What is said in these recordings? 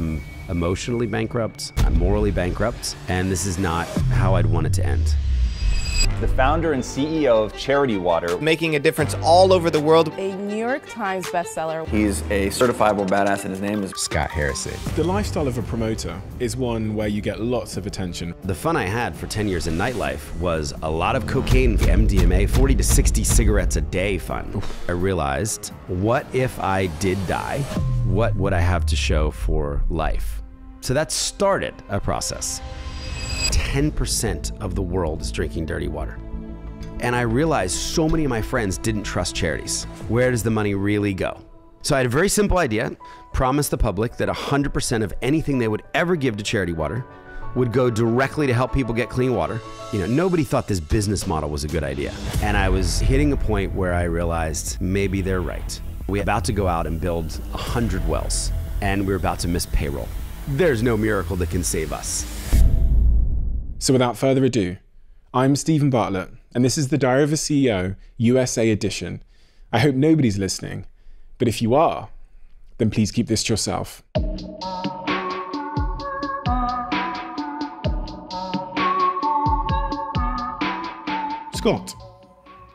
I'm emotionally bankrupt, I'm morally bankrupt, and this is not how I'd want it to end the founder and CEO of Charity Water, making a difference all over the world. A New York Times bestseller. He's a certifiable badass, and his name is Scott Harrison. The lifestyle of a promoter is one where you get lots of attention. The fun I had for 10 years in nightlife was a lot of cocaine, MDMA, 40 to 60 cigarettes a day fun. Oof. I realized, what if I did die? What would I have to show for life? So that started a process. 10% of the world is drinking dirty water. And I realized so many of my friends didn't trust charities. Where does the money really go? So I had a very simple idea promise the public that 100% of anything they would ever give to charity water would go directly to help people get clean water. You know, nobody thought this business model was a good idea. And I was hitting a point where I realized maybe they're right. We're about to go out and build 100 wells, and we're about to miss payroll. There's no miracle that can save us. So without further ado, I'm Steven Bartlett, and this is the Diary of a CEO USA edition. I hope nobody's listening, but if you are, then please keep this to yourself. Scott,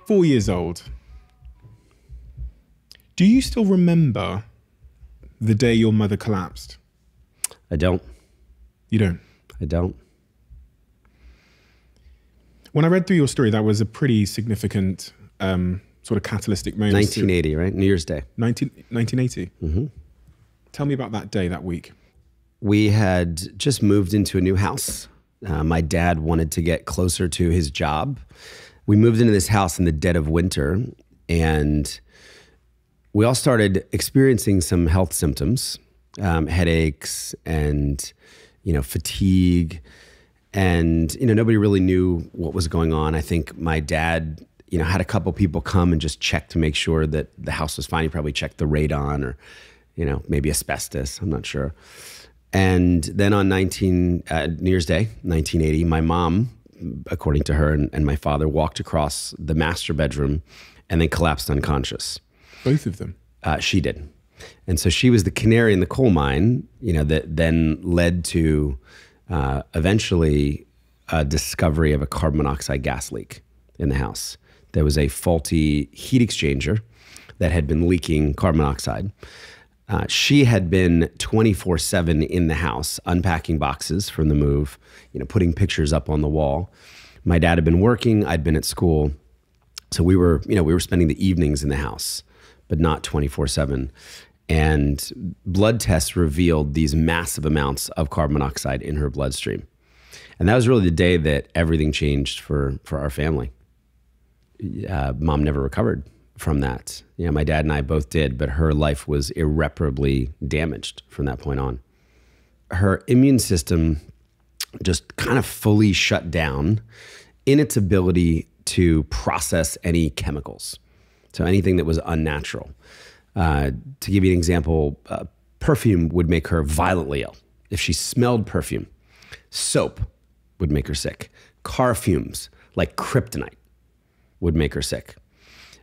four years old. Do you still remember the day your mother collapsed? I don't. You don't? I don't. When I read through your story, that was a pretty significant um, sort of catalytic moment. 1980, right? New Year's Day. 19, 1980. Mm-hmm. Tell me about that day, that week. We had just moved into a new house. Uh, my dad wanted to get closer to his job. We moved into this house in the dead of winter, and we all started experiencing some health symptoms, um, headaches, and you know, fatigue and you know nobody really knew what was going on. I think my dad, you know, had a couple people come and just check to make sure that the house was fine. He probably checked the radon or, you know, maybe asbestos. I'm not sure. And then on 19 uh, New Year's Day, 1980, my mom, according to her, and, and my father walked across the master bedroom, and then collapsed unconscious. Both of them. Uh, she did. And so she was the canary in the coal mine, you know, that then led to uh, eventually a discovery of a carbon monoxide gas leak in the house. There was a faulty heat exchanger that had been leaking carbon monoxide. Uh, she had been 24 7 in the house, unpacking boxes from the move, you know, putting pictures up on the wall. My dad had been working, I'd been at school. So we were, you know, we were spending the evenings in the house, but not 24 7 and blood tests revealed these massive amounts of carbon monoxide in her bloodstream. And that was really the day that everything changed for, for our family. Uh, mom never recovered from that. You know, my dad and I both did, but her life was irreparably damaged from that point on. Her immune system just kind of fully shut down in its ability to process any chemicals. So anything that was unnatural. Uh, to give you an example, uh, perfume would make her violently ill. If she smelled perfume, soap would make her sick. Car fumes, like kryptonite, would make her sick.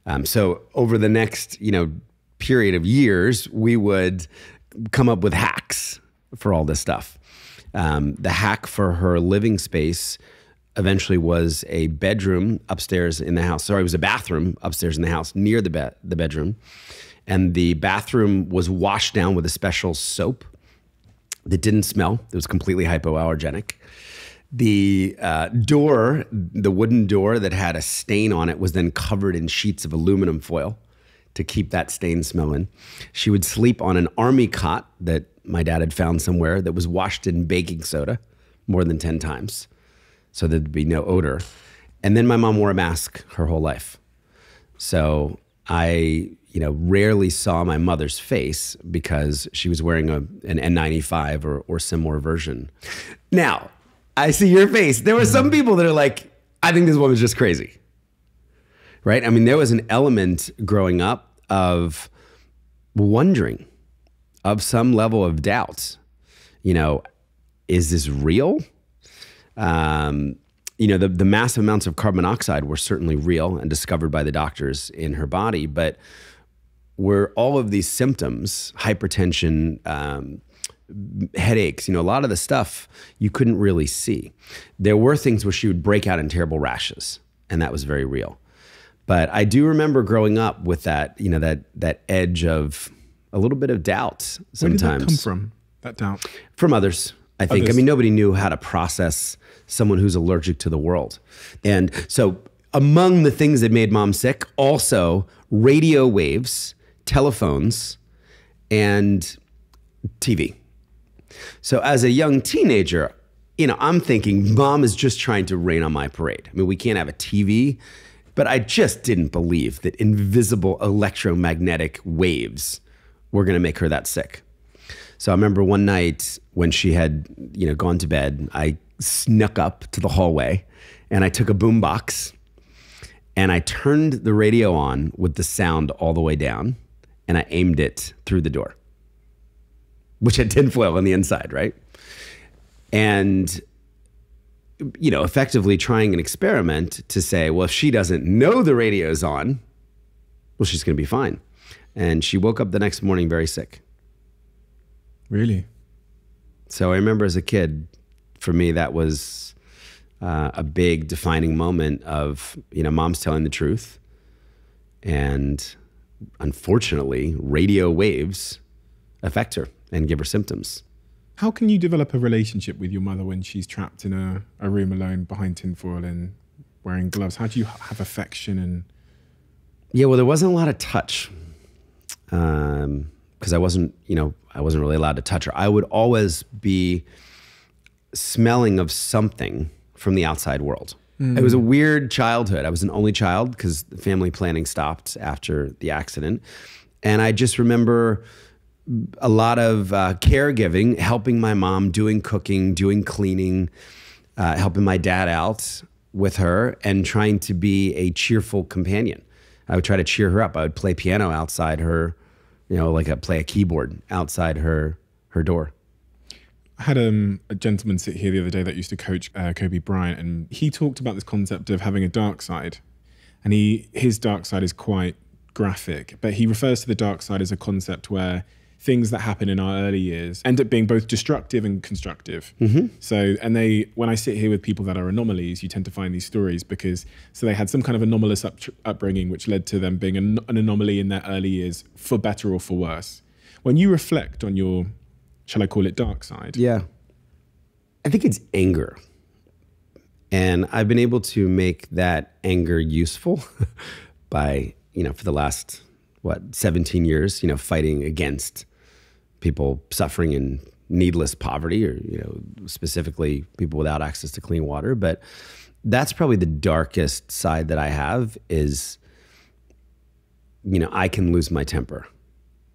Um, so over the next, you know, period of years, we would come up with hacks for all this stuff. Um, the hack for her living space eventually was a bedroom upstairs in the house. Sorry, it was a bathroom upstairs in the house near the be- the bedroom and the bathroom was washed down with a special soap that didn't smell. It was completely hypoallergenic. The uh, door, the wooden door that had a stain on it, was then covered in sheets of aluminum foil to keep that stain smell in. She would sleep on an army cot that my dad had found somewhere that was washed in baking soda more than 10 times so there'd be no odor. And then my mom wore a mask her whole life. So I you know, rarely saw my mother's face because she was wearing a, an N95 or, or similar version. Now, I see your face. There were some people that are like, I think this woman's just crazy. Right? I mean, there was an element growing up of wondering, of some level of doubt. You know, is this real? Um, you know, the, the massive amounts of carbon monoxide were certainly real and discovered by the doctors in her body, but were all of these symptoms hypertension, um, headaches. You know, a lot of the stuff you couldn't really see. There were things where she would break out in terrible rashes, and that was very real. But I do remember growing up with that, you know, that that edge of a little bit of doubt sometimes. Where did that come from? That doubt. from others. I think. I mean, nobody knew how to process someone who's allergic to the world, and so among the things that made mom sick, also radio waves, telephones, and TV. So as a young teenager, you know, I'm thinking mom is just trying to rain on my parade. I mean, we can't have a TV, but I just didn't believe that invisible electromagnetic waves were going to make her that sick. So I remember one night when she had, you know, gone to bed, I snuck up to the hallway and I took a boombox and I turned the radio on with the sound all the way down and I aimed it through the door, which had tinfoil on the inside, right? And, you know, effectively trying an experiment to say, well, if she doesn't know the radio's on, well, she's going to be fine. And she woke up the next morning very sick. Really? So I remember as a kid, for me, that was uh, a big defining moment of, you know, mom's telling the truth. And unfortunately, radio waves affect her and give her symptoms. How can you develop a relationship with your mother when she's trapped in a, a room alone behind tinfoil and wearing gloves? How do you have affection and Yeah, well, there wasn't a lot of touch um, because I wasn't, you know, I wasn't really allowed to touch her. I would always be smelling of something from the outside world. It was a weird childhood. I was an only child because the family planning stopped after the accident. And I just remember a lot of uh, caregiving, helping my mom, doing cooking, doing cleaning, uh, helping my dad out with her, and trying to be a cheerful companion. I would try to cheer her up. I would play piano outside her, you know, like a play a keyboard outside her her door. I had um, a gentleman sit here the other day that used to coach uh, Kobe Bryant, and he talked about this concept of having a dark side. And he his dark side is quite graphic, but he refers to the dark side as a concept where things that happen in our early years end up being both destructive and constructive. So, and they, when I sit here with people that are anomalies, you tend to find these stories because so they had some kind of anomalous up, upbringing, which led to them being an, an anomaly in their early years, for better or for worse. When you reflect on your, shall I call it dark side? Yeah. I think it's anger. And I've been able to make that anger useful by, you know, for the last, what, 17 years, you know, fighting against people suffering in needless poverty or, you know, specifically people without access to clean water. But that's probably the darkest side that I have is, you know, I can lose my temper.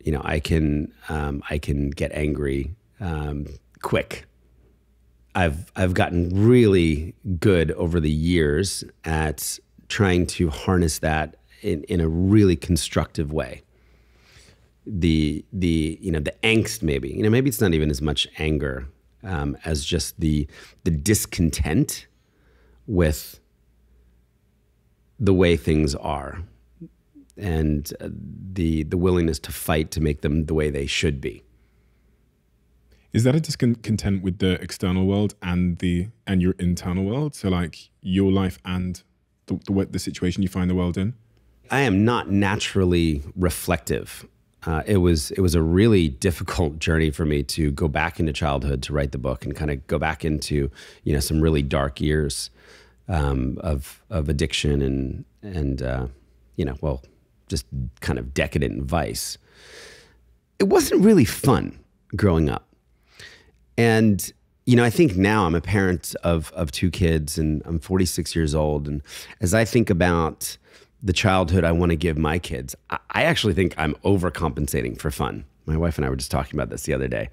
You know, I can, um, I can get angry um, quick. I've I've gotten really good over the years at trying to harness that in, in a really constructive way. The the you know the angst maybe you know maybe it's not even as much anger um, as just the the discontent with the way things are and uh, the the willingness to fight to make them the way they should be. Is that a discontent with the external world and the and your internal world? So like your life and the the, the situation you find the world in. I am not naturally reflective. Uh, it was it was a really difficult journey for me to go back into childhood to write the book and kind of go back into you know some really dark years um, of of addiction and and uh, you know well just kind of decadent vice. It wasn't really fun growing up, and you know I think now I'm a parent of of two kids and I'm 46 years old, and as I think about the childhood I want to give my kids. I, I actually think I'm overcompensating for fun. My wife and I were just talking about this the other day.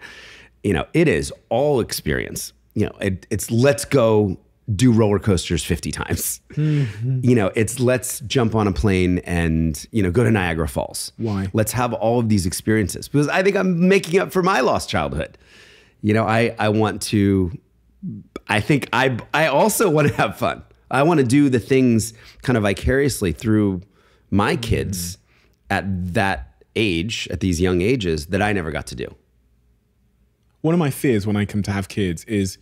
You know, it is all experience. You know, it, it's let's go do roller coasters 50 times. Mm-hmm. You know, it's let's jump on a plane and, you know, go to Niagara Falls. Why? Let's have all of these experiences because I think I'm making up for my lost childhood. You know, I, I want to I think I I also want to have fun. I want to do the things kind of vicariously through my mm-hmm. kids at that age, at these young ages, that I never got to do. one of my fears when I come to have kids is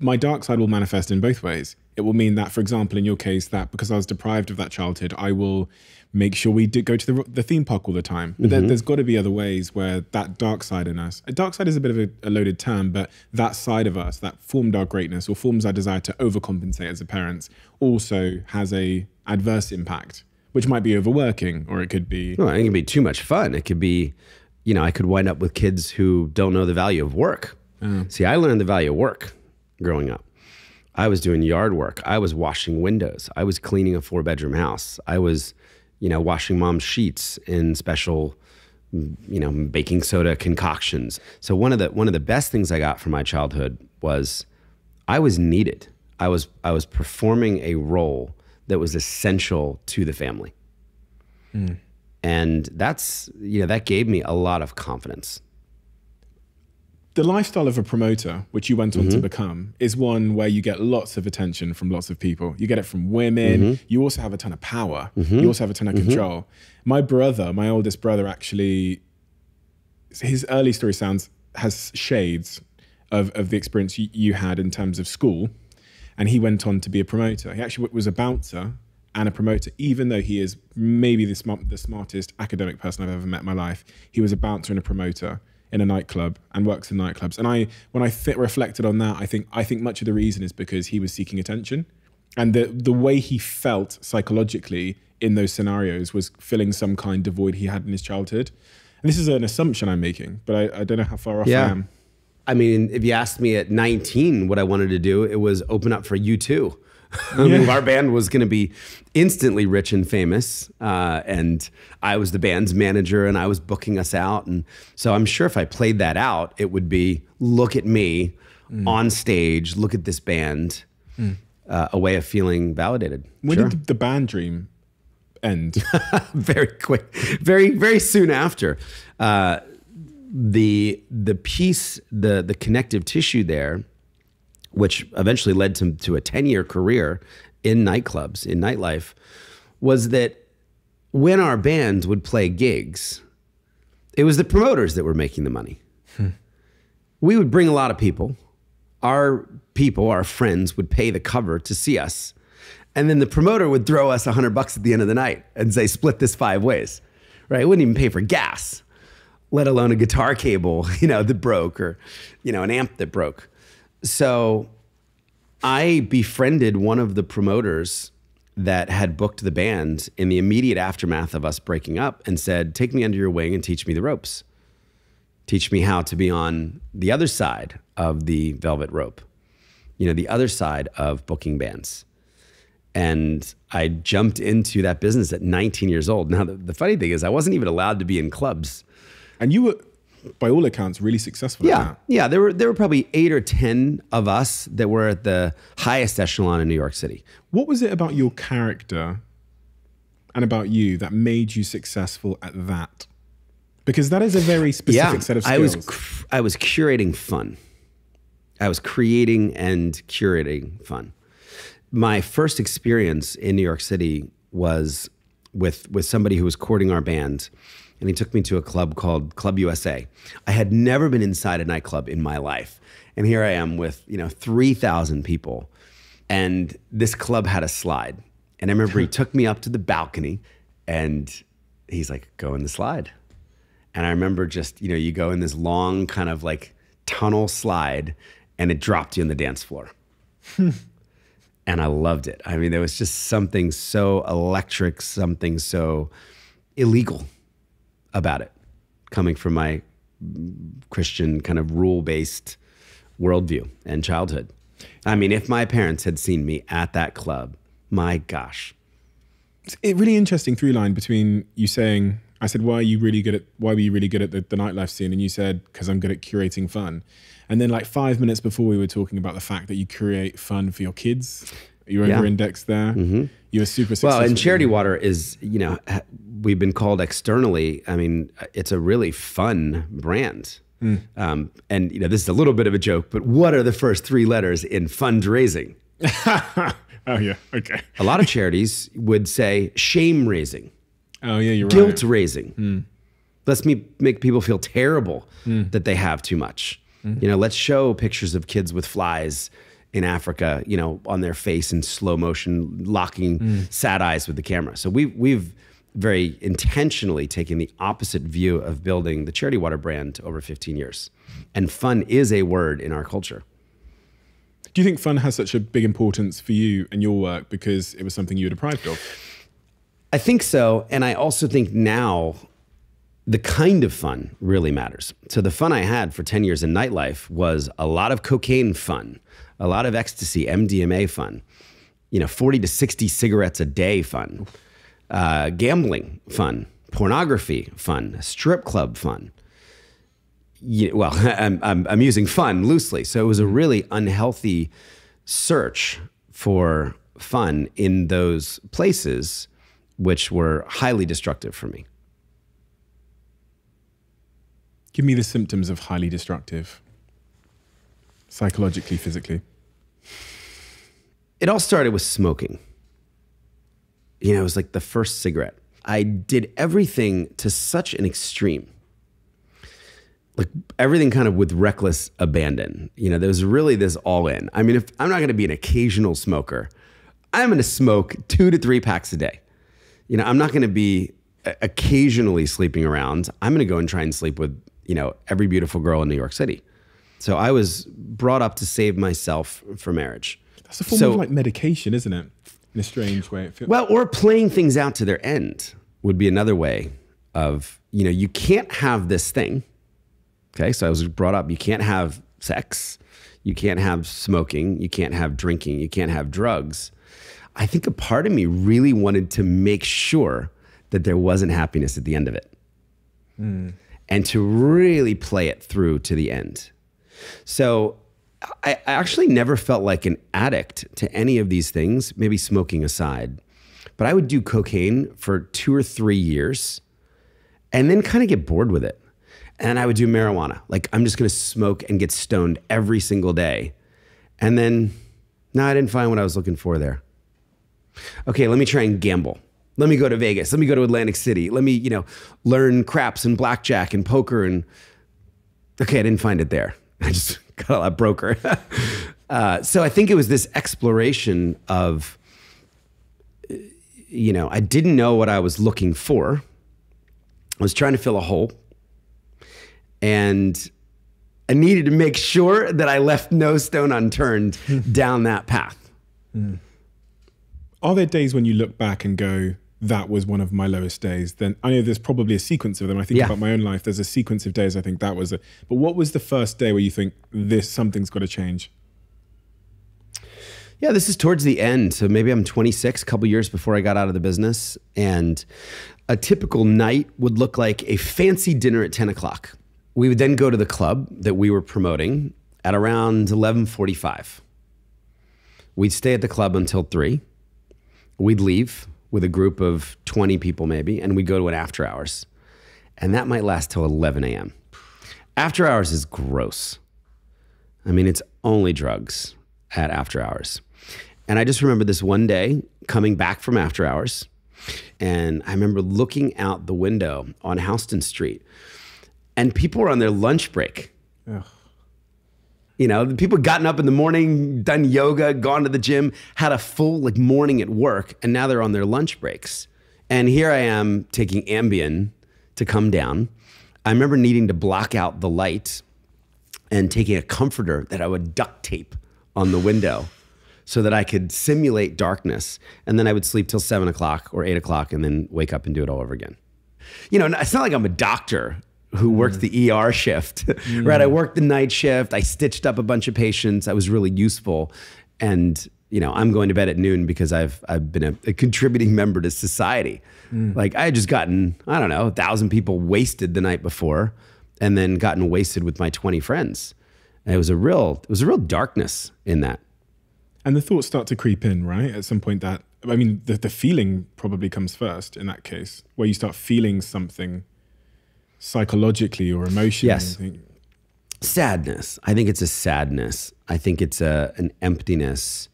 my dark side will manifest in both ways. It will mean that, for example, in your case, that because I was deprived of that childhood, I will make sure we do go to the, the theme park all the time. But there, mm-hmm. there's got to be other ways where that dark side in us, a dark side is a bit of a, a loaded term, but that side of us that formed our greatness or forms our desire to overcompensate as a parent also has a adverse impact, which might be overworking or it could be Well, it can be too much fun. It could be, you know, I could wind up with kids who don't know the value of work. See, I learned the value of work growing up. I was doing yard work. I was washing windows. I was cleaning a four bedroom house. I was, you know, washing mom's sheets in special, mm, you know, baking soda concoctions. So one of the one of the best things I got from my childhood was I was needed. I was I was performing a role that was essential to the family and that's you know that gave me a lot of confidence the lifestyle of a promoter, which you went on to mm-hmm. become, is one where you get lots of attention from lots of people. You get it from women. Mm-hmm. You also have a ton of power. Mm-hmm. You also have a ton of control. My brother, my oldest brother, actually, his early story sounds has shades of, of the experience you, you had in terms of school. And he went on to be a promoter. He actually was a bouncer and a promoter, even though he is maybe the, smart, the smartest academic person I've ever met in my life. He was a bouncer and a promoter in a nightclub and works in nightclubs. And I, when I th- reflected on that, I think I think much of the reason is because he was seeking attention, and the the way he felt psychologically in those scenarios was filling some kind of void he had in his childhood. And this is an assumption I'm making, but I, I don't know how far off I am. I mean, if you asked me at 19 what I wanted to do, it was open up for U2. I mean, Yeah. our band was going to be instantly rich and famous, uh, and I was the band's manager, and I was booking us out, and so I'm sure if I played that out, it would be look at me Mm. on stage, look at this band, uh, a way of feeling validated. When Sure. did the band dream end? very quick, very very soon after. Uh, the the piece, the the connective tissue there, which eventually led to to a ten year career in nightclubs in nightlife, was that when our band would play gigs, it was the promoters that were making the money. Hmm. We would bring a lot of people. Our people, our friends, would pay the cover to see us. And then the promoter would throw us a hundred bucks at the end of the night and say, split this five ways. Right? It wouldn't even pay for gas, let alone a guitar cable, you know, that broke or, you know, an amp that broke. So I befriended one of the promoters that had booked the band in the immediate aftermath of us breaking up and said, Take me under your wing and teach me the ropes. Teach me how to be on the other side of the velvet rope, you know, the other side of booking bands. And I jumped into that business at 19 years old. Now, the, the funny thing is, I wasn't even allowed to be in clubs. and you were, by all accounts, really successful Yeah, that. yeah. There were there were probably eight or ten of us that were at the highest echelon in New York City. What was it about your character and about you that made you successful at that? Because that is a very specific set of skills. I was cr- I was curating fun. I was creating and curating fun. My first experience in New York City was with with somebody who was courting our band, and he took me to a club called Club USA. I had never been inside a nightclub in my life, and here I am with you know three thousand people, and this club had a slide. And I remember he took me up to the balcony, and he's like, "Go in the slide." And I remember just, you know, you go in this long kind of like tunnel slide and it dropped you on the dance floor. and I loved it. I mean, there was just something so electric, something so illegal about it coming from my Christian kind of rule based worldview and childhood. I mean, if my parents had seen me at that club, my gosh. It's a really interesting through line between you saying, I said, why are you really good at, why were you really good at the, the nightlife scene? And you said, because I'm good at curating fun. And then like five minutes before we were talking about the fact that you create fun for your kids. You're Yeah. over indexed there. Mm-hmm. You were super successful. Well, and Charity Water is, you know, we've been called externally. I mean, it's a really fun brand. Hmm. Um, and, you know, this is a little bit of a joke, but what are the first three letters in fundraising? Oh, yeah. Okay. A lot of charities would say shame raising, Oh, yeah, you're guilt right. Guilt raising. Hmm. Let's me make people feel terrible hmm. that they have too much. You know, let's show pictures of kids with flies in Africa, you know, on their face in slow motion, locking mm. sad eyes with the camera. So we've we've very intentionally taken the opposite view of building the Charity Water brand over 15 years. And fun is a word in our culture. Do you think fun has such a big importance for you and your work because it was something you were deprived of? I think so. And I also think now the kind of fun really matters. So the fun I had for 10 years in nightlife was a lot of cocaine fun, a lot of ecstasy, MDMA fun, you know, 40 to 60 cigarettes a day fun, uh, gambling fun, pornography fun, strip club fun. Yeah, well, I'm, I'm, I'm using fun loosely. So it was a really unhealthy search for fun in those places, which were highly destructive for me. Give me the symptoms of highly destructive, psychologically, physically. It all started with smoking. You know, it was like the first cigarette. I did everything to such an extreme. Like everything kind of with reckless abandon. You know, there was really this all in. I mean, if I'm not going to be an occasional smoker, I'm going to smoke two to three packs a day. You know, I'm not going to be uh, occasionally sleeping around. I'm going to go and try and sleep with, you know, every beautiful girl in New York City. So I was brought up to save myself for marriage. That's a form So- of like medication, isn't it? In a strange way. It feels. Well, or playing things out to their end would be another way of, you know, you can't have this thing. Okay. So I was brought up, you can't have sex, you can't have smoking, you can't have drinking, you can't have drugs. I think a part of me really wanted to make sure that there wasn't happiness at the end of it hmm. and to really play it through to the end. So I I actually never felt like an addict to any of these things, maybe smoking aside. But I would do cocaine for two or three years and then kind of get bored with it. And I would do marijuana. Like, I'm just going to smoke and get stoned every single day. And then, no, I didn't find what I was looking for there. Okay, let me try and gamble. Let me go to Vegas. Let me go to Atlantic City. Let me, you know, learn craps and blackjack and poker and okay, I didn't find it there. I just got a lot broker. uh, so I think it was this exploration of, uh, you know, I didn't know what I was looking for. I was trying to fill a hole, and I needed to make sure that I left no stone unturned down that path. Are there days when you look back and go, that was one of my lowest days? Then I know there's probably a sequence of them. I think Yeah. about my own life. There's a sequence of days. I think that was a. But what was the first day where you think this something's got to change? Yeah, this is towards the end. So maybe I'm 26, a couple years before I got out of the business. And a typical night would look like a fancy dinner at 10 o'clock. We would then go to the club that we were promoting at around 11:45. We'd stay at the club until 3. We'd leave with a group of 20 people maybe, and we'd go to an after hours. And that might last till 11 a.m. After hours is gross. I mean, it's only drugs at after hours. And I just remember this one day coming back from after hours. And I remember looking out the window on Houston Street, and people were on their lunch break. You know, the people gotten up in the morning, done yoga, gone to the gym, had a full like morning at work, and now they're on their lunch breaks. And here I am taking Ambien to come down. I remember needing to block out the light and taking a comforter that I would duct tape on the window so that I could simulate darkness. And then I would sleep till seven o'clock or eight o'clock and then wake up and do it all over again. You know, it's not like I'm a doctor who worked the ER shift, right? I worked the night shift. I stitched up a bunch of patients. I was really useful. And, you know, I'm going to bed at noon because I've, I've been a, a contributing member to society. Like I had just gotten, I don't know, a thousand people wasted the night before and then gotten wasted with my 20 friends. And it was a real, it was a real darkness in that. And the thoughts start to creep in, right? At some point, that I mean, the, the feeling probably comes first in that case, where you start feeling something psychologically or emotionally. Yes. I think. sadness. I think it's a sadness. I think it's a an emptiness.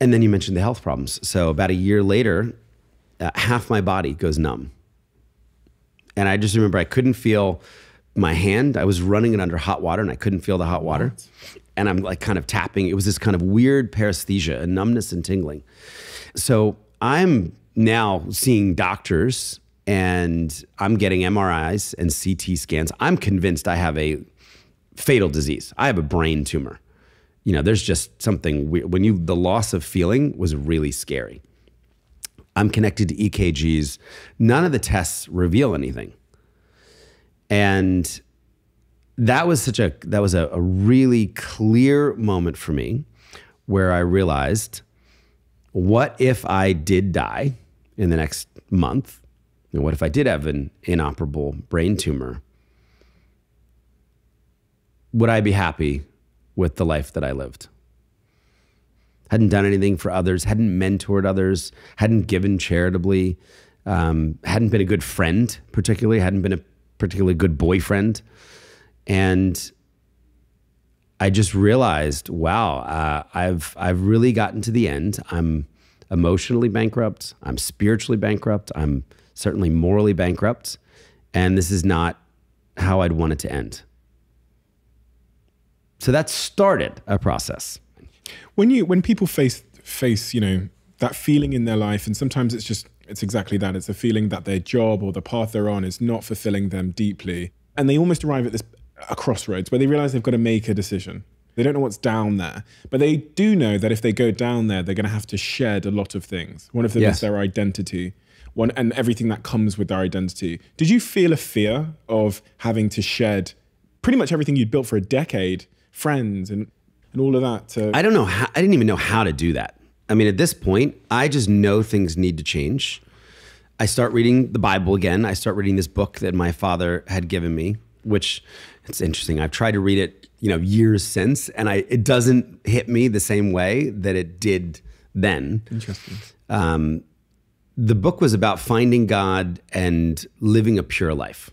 And then you mentioned the health problems. So about a year later, uh, half my body goes numb, and I just remember I couldn't feel my hand. I was running it under hot water and I couldn't feel the hot water. And I'm like kind of tapping. It was this kind of weird paresthesia, a numbness and tingling. So I'm now seeing doctors and I'm getting MRIs and CT scans. I'm convinced I have a fatal disease. I have a brain tumor. You know, there's just something weird. When you, the loss of feeling was really scary. I'm connected to EKGs. None of the tests reveal anything. And that was such a, that was a, a really clear moment for me where I realized what if I did die in the next month? And what if I did have an inoperable brain tumor? Would I be happy with the life that I lived? Hadn't done anything for others, hadn't mentored others, hadn't given charitably, um, hadn't been a good friend, particularly, hadn't been a particularly good boyfriend. And I just realized, wow, uh, I've I've really gotten to the end. I'm emotionally bankrupt. I'm spiritually bankrupt. I'm certainly morally bankrupt, and this is not how I'd want it to end. So that started a process. When you when people face face you know that feeling in their life, and sometimes it's just it's exactly that. It's a feeling that their job or the path they're on is not fulfilling them deeply, and they almost arrive at this a crossroads where they realize they've got to make a decision. They don't know what's down there, but they do know that if they go down there, they're going to have to shed a lot of things. One of them Yes. is their identity, one and everything that comes with their identity. Did you feel a fear of having to shed pretty much everything you'd built for a decade, friends and and all of that? To, I don't know how, I didn't even know how to do that. I mean, at this point, I just know things need to change. I start reading the Bible again. I start reading this book that my father had given me, which it's interesting. I've tried to read it, you know, years since, and I it doesn't hit me the same way that it did then. Interesting. Um, the book was about finding God and living a pure life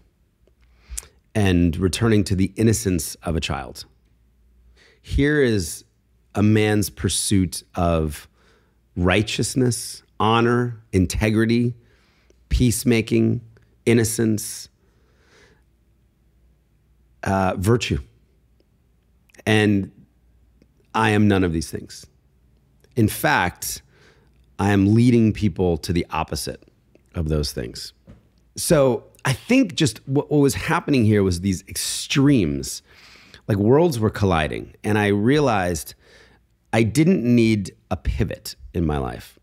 and returning to the innocence of a child. Here is a man's pursuit of righteousness, honor, integrity, peacemaking, innocence, uh, virtue. And I am none of these things. In fact, I am leading people to the opposite of those things. So I think just what, what was happening here was these extremes, like worlds were colliding. And I realized I didn't need a pivot in my life.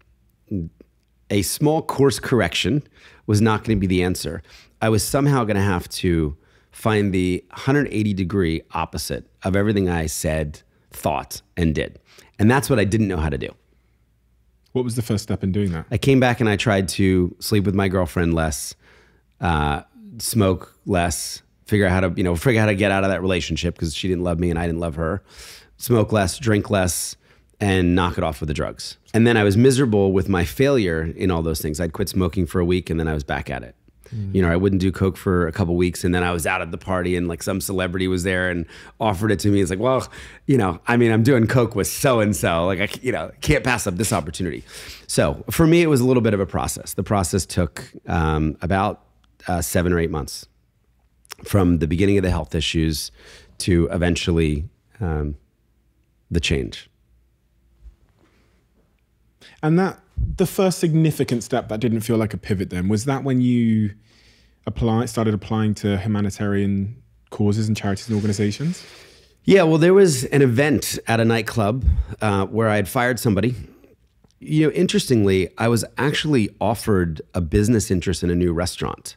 A small course correction was not going to be the answer. I was somehow going to have to find the 180 degree opposite of everything I said, thought, and did. And that's what I didn't know how to do. What was the first step in doing that? I came back and I tried to sleep with my girlfriend less, uh, smoke less, figure out how to, you know, figure out how to get out of that relationship because she didn't love me and I didn't love her. Smoke less, drink less, and knock it off with the drugs. And then I was miserable with my failure in all those things. I'd quit smoking for a week and then I was back at it. You know, I wouldn't do coke for a couple weeks, and then I was out at the party, and like some celebrity was there and offered it to me. It's like, well, you know, I mean, I'm doing coke with so and so. Like, I, you know, can't pass up this opportunity. So for me, it was a little bit of a process. The process took um, about uh, seven or eight months from the beginning of the health issues to eventually um, the change. And that the first significant step that didn't feel like a pivot then was that when you apply started applying to humanitarian causes and charities and organizations? Yeah, well, there was an event at a nightclub uh, where I had fired somebody. You know, interestingly, I was actually offered a business interest in a new restaurant.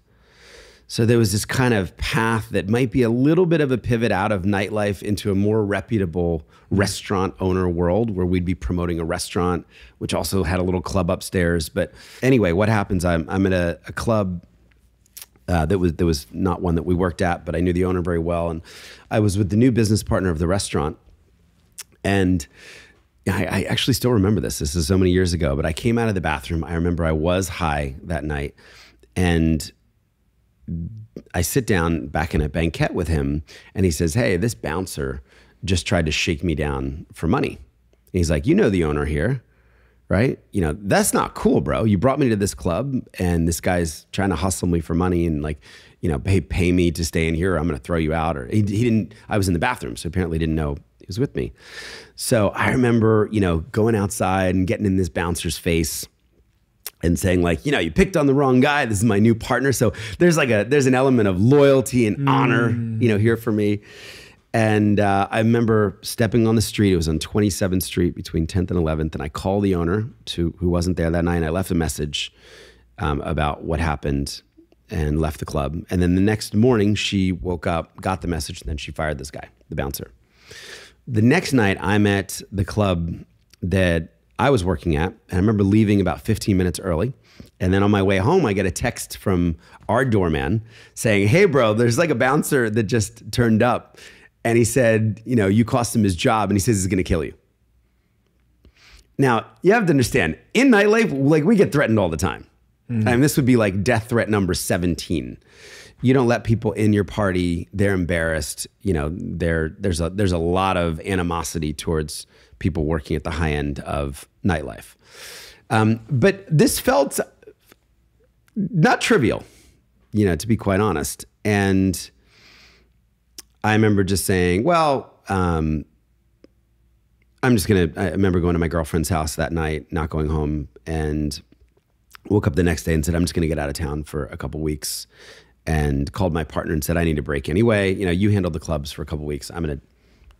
So there was this kind of path that might be a little bit of a pivot out of nightlife into a more reputable restaurant owner world where we'd be promoting a restaurant, which also had a little club upstairs. But anyway, what happens? I'm, I'm at a, a club uh, that was that was not one that we worked at, but I knew the owner very well, and I was with the new business partner of the restaurant, and I, I actually still remember this. This is so many years ago, but I came out of the bathroom. I remember I was high that night, and I sit down back in a banquet with him, and he says, "Hey, this bouncer just tried to shake me down for money." And he's like, "You know the owner here." right? You know, that's not cool, bro. You brought me to this club and this guy's trying to hustle me for money and like, you know, pay, pay me to stay in here. Or I'm going to throw you out. Or he, he didn't, I was in the bathroom. So apparently didn't know he was with me. So I remember, you know, going outside and getting in this bouncer's face and saying like you know you picked on the wrong guy this is my new partner. So there's like a there's an element of loyalty and honor you know here for me. And uh, i remember stepping on the street it was on 27th street between 10th and 11th and i called the owner to who wasn't there that night and i left a message um, about what happened and left the club. And then the next morning she woke up got the message and then she fired this guy the bouncer. The next night i'm at the club that I was working at, and I remember leaving about 15 minutes early. And then on my way home, I get a text from our doorman saying, Hey, bro, there's like a bouncer that just turned up. And he said, You know, you cost him his job, and he says he's gonna kill you. Now, you have to understand, in nightlife, like we get threatened all the time. Mm-hmm. I mean, this would be like death threat number 17. You don't let people in your party, they're embarrassed. You know, there there's a there's a lot of animosity towards people working at the high end of nightlife. Um, but this felt not trivial, you know, to be quite honest. And I remember just saying, well, um, I'm just gonna. I remember going to my girlfriend's house that night, not going home, and woke up the next day and said, I'm just gonna get out of town for a couple weeks, and called my partner and said, I need a break anyway. You know, you handled the clubs for a couple weeks. I'm gonna,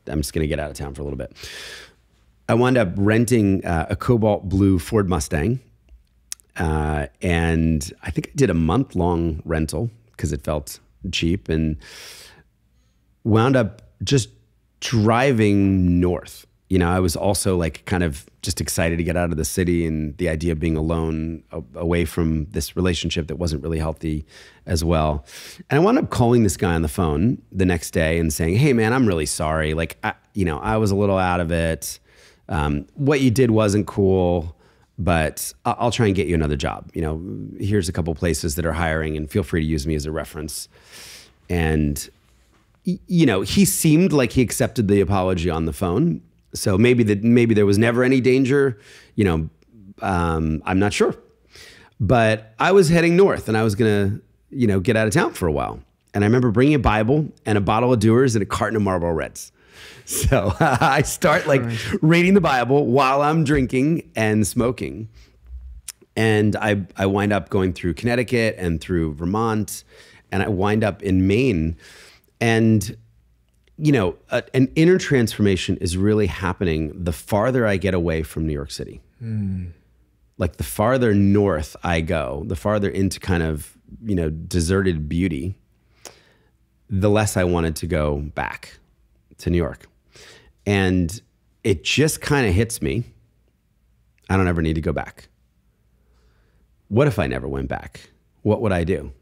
I'm just gonna get out of town for a little bit. I wound up renting uh, a cobalt blue Ford Mustang, uh, and I think I did a month long rental because it felt cheap, and wound up just driving north. You know, I was also like kind of just excited to get out of the city and the idea of being alone away from this relationship that wasn't really healthy as well. And I wound up calling this guy on the phone the next day and saying, Hey, man, I'm really sorry. Like, I, you know, I was a little out of it. Um, what you did wasn't cool, but I'll try and get you another job. You know, here's a couple places that are hiring and feel free to use me as a reference. And you know, he seemed like he accepted the apology on the phone. So maybe that maybe there was never any danger. You know, um, I'm not sure. But I was heading north, and I was gonna, you know, get out of town for a while. And I remember bringing a Bible and a bottle of Dewar's and a carton of Marlboro Reds. So I start like reading the Bible while I'm drinking and smoking. And I I wind up going through Connecticut and through Vermont, and I wind up in Maine, and you know a, an inner transformation is really happening the farther I get away from New York City. Hmm. Like the farther north I go, the farther into kind of you know deserted beauty, the less I wanted to go back to New York, and it just kind of hits me. I don't ever need to go back what if I never went back? What would I do?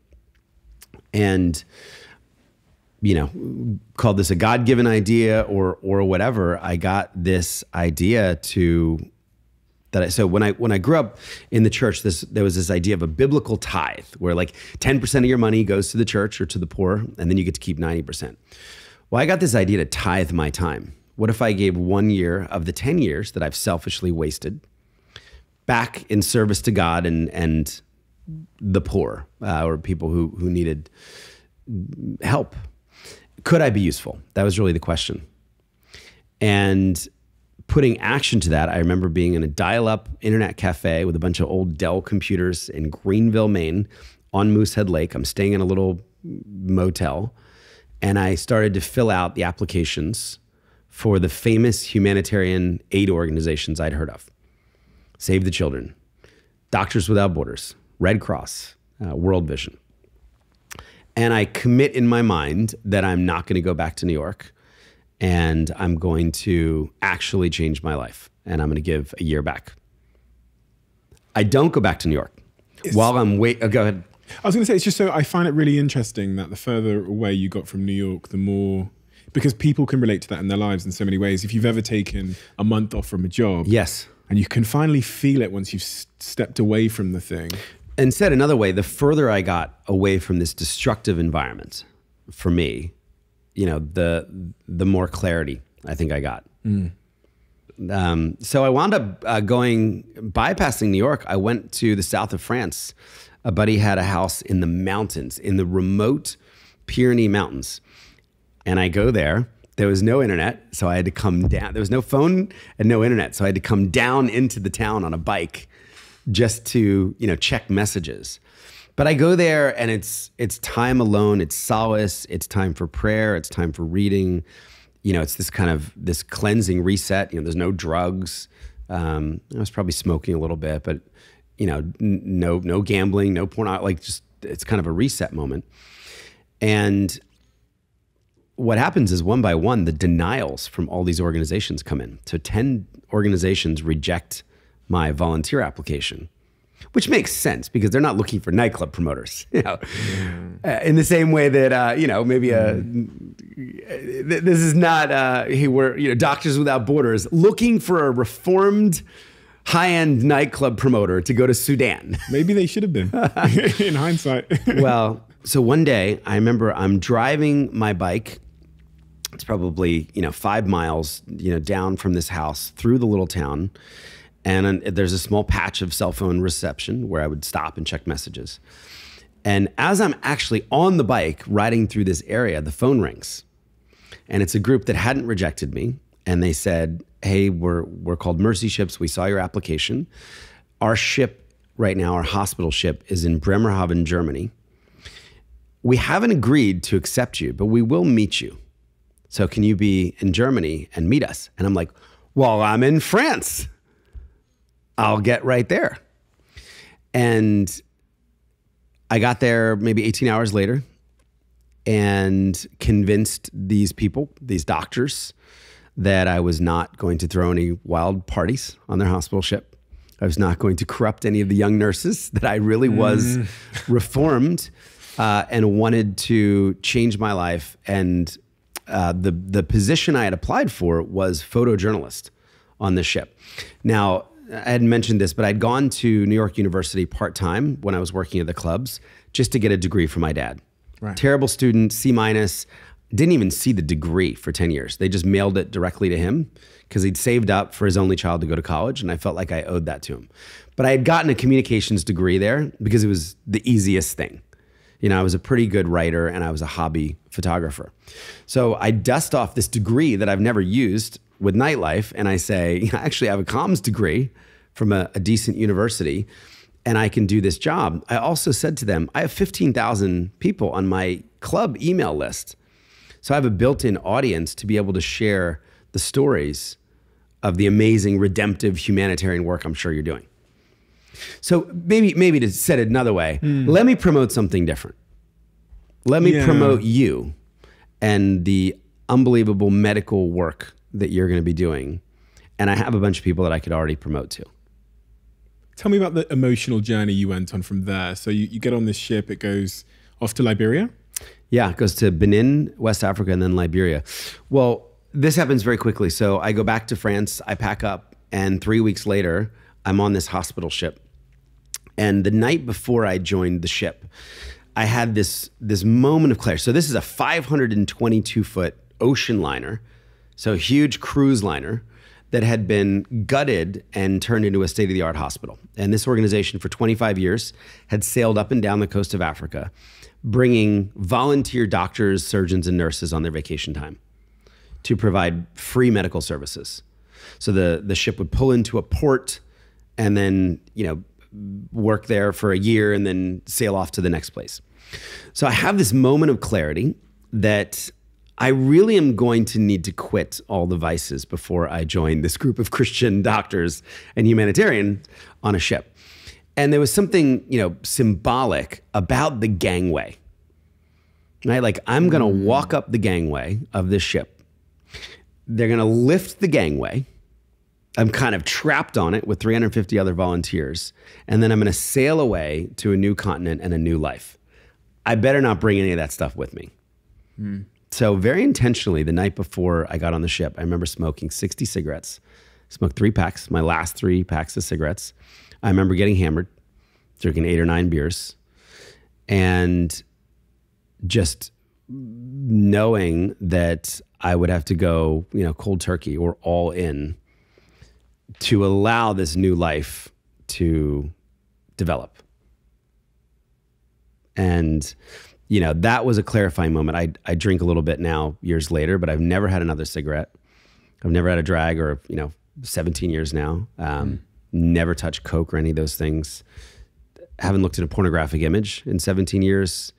And you know, called this a God-given idea or or whatever. I got this idea to that I so when I when I grew up in the church, this there was this idea of a biblical tithe where like 10% of your money goes to the church or to the poor, and then you get to keep 90%. Well, I got this idea to tithe my time. What if I gave one year of the 10 years that I've selfishly wasted back in service to God and and the poor uh, or people who who needed help. Could I be useful? That was really the question. And putting action to that, I remember being in a dial-up internet cafe with a bunch of old Dell computers in Greenville, Maine, on Moosehead Lake. I'm staying in a little motel, and I started to fill out the applications for the famous humanitarian aid organizations I'd heard of. Save the Children, Doctors Without Borders, Red Cross, uh, World Vision. And I commit in my mind that I'm not going to go back to New York and I'm going to actually change my life and I'm going to give a year back. I don't go back to New York. While I'm wait, oh, go ahead. I was going to say, it's just so I find it really interesting that the further away you got from New York, the more, because people can relate to that in their lives in so many ways. If you've ever taken a month off from a job, Yes. and you can finally feel it once you've stepped away from the thing. And said another way, the further I got away from this destructive environment for me, you know, the the more clarity I think I got. Um, so I wound up uh, going bypassing New York. I went to the south of France. A buddy had a house in the mountains, in the remote Pyrenees Mountains, and I go there. There was no internet, so I had to come down. There was no phone and no internet, so I had to come down into the town on a bike just to you know check messages. But I go there and it's it's time alone, it's solace, it's time for prayer, it's time for reading. You know, it's this kind of this cleansing reset. You know, there's no drugs. Um, I was probably smoking a little bit, but you know, n- no no gambling, no porn. Like just it's kind of a reset moment. And what happens is one by one, the denials from all these organizations come in. So 10 organizations reject my volunteer application, which makes sense because they're not looking for nightclub promoters. You know, uh, in the same way that uh, you know maybe a th- this is not uh, hey we're you know Doctors Without Borders looking for a reformed high-end nightclub promoter to go to Sudan. Maybe they should have been, in hindsight. well, so one day I remember I'm driving my bike. It's probably you know five miles you know down from this house through the little town, and there's a small patch of cell phone reception where I would stop and check messages. And as I'm actually on the bike riding through this area, the phone rings, and it's a group that hadn't rejected me, and they said, "Hey, we're we're called Mercy Ships. We saw your application. Our ship right now, our hospital ship, is in Bremerhaven, Germany." we haven't agreed to accept you, but we will meet you. So can you be in Germany and meet us? And I'm like, well, I'm in France. I'll get right there. And I got there maybe 18 hours later and convinced these people, these doctors, that I was not going to throw any wild parties on their hospital ship. I was not going to corrupt any of the young nurses, that I really was mm. reformed uh, and wanted to change my life. And uh, the the position I had applied for was photojournalist on the ship. Now I hadn't mentioned this, but I'd gone to New York University part time when I was working at the clubs just to get a degree for my dad. Right. Terrible student, C minus. Didn't even see the degree for 10 years. They just mailed it directly to him because he'd saved up for his only child to go to college, and I felt like I owed that to him. But I had gotten a communications degree there because it was the easiest thing. You know, I was a pretty good writer and I was a hobby photographer. So I dust off this degree that I've never used with nightlife and I say, actually, I have a comms degree from a, a decent university and I can do this job. I also said to them, I have 15,000 people on my club email list. So I have a built in audience to be able to share the stories of the amazing redemptive humanitarian work I'm sure you're doing. So maybe maybe to set it another way, mm. let me promote something different. Let me yeah. promote you and the unbelievable medical work that you're going to be doing. And I have a bunch of people that I could already promote to. Tell me about the emotional journey you went on from there. So you, you get on this ship, it goes off to Liberia? Yeah, it goes to Benin, West Africa, and then Liberia. Well, this happens very quickly. So I go back to France, I pack up, and three weeks later, I'm on this hospital ship. And the night before I joined the ship, I had this this moment of clarity. So this is a 522 foot ocean liner, so huge cruise liner that had been gutted and turned into a state of the art hospital. And this organization for 25 years had sailed up and down the coast of Africa, bringing volunteer doctors, surgeons, and nurses on their vacation time to provide free medical services. So the the ship would pull into a port and then, you know, work there for a year and then sail off to the next place. So I have this moment of clarity that I really am going to need to quit all the vices before I join this group of Christian doctors and humanitarians on a ship. And there was something, you know, symbolic about the gangway. Right? Like I'm going to mm. walk up the gangway of this ship. They're going to lift the gangway I'm kind of trapped on it with 350 other volunteers. And then I'm going to sail away to a new continent and a new life. I better not bring any of that stuff with me. Hmm. So, very intentionally, the night before I got on the ship, I remember smoking 60 cigarettes, smoked three packs, my last three packs of cigarettes. I remember getting hammered, drinking eight or nine beers, and just knowing that I would have to go, you know, cold turkey or all in to allow this new life to develop. And, you know, that was a clarifying moment. I, I drink a little bit now, years later, but I've never had another cigarette. I've never had a drag or, you know, 17 years now. Um, Never touched Coke or any of those things. Haven't looked at a pornographic image in 17 years.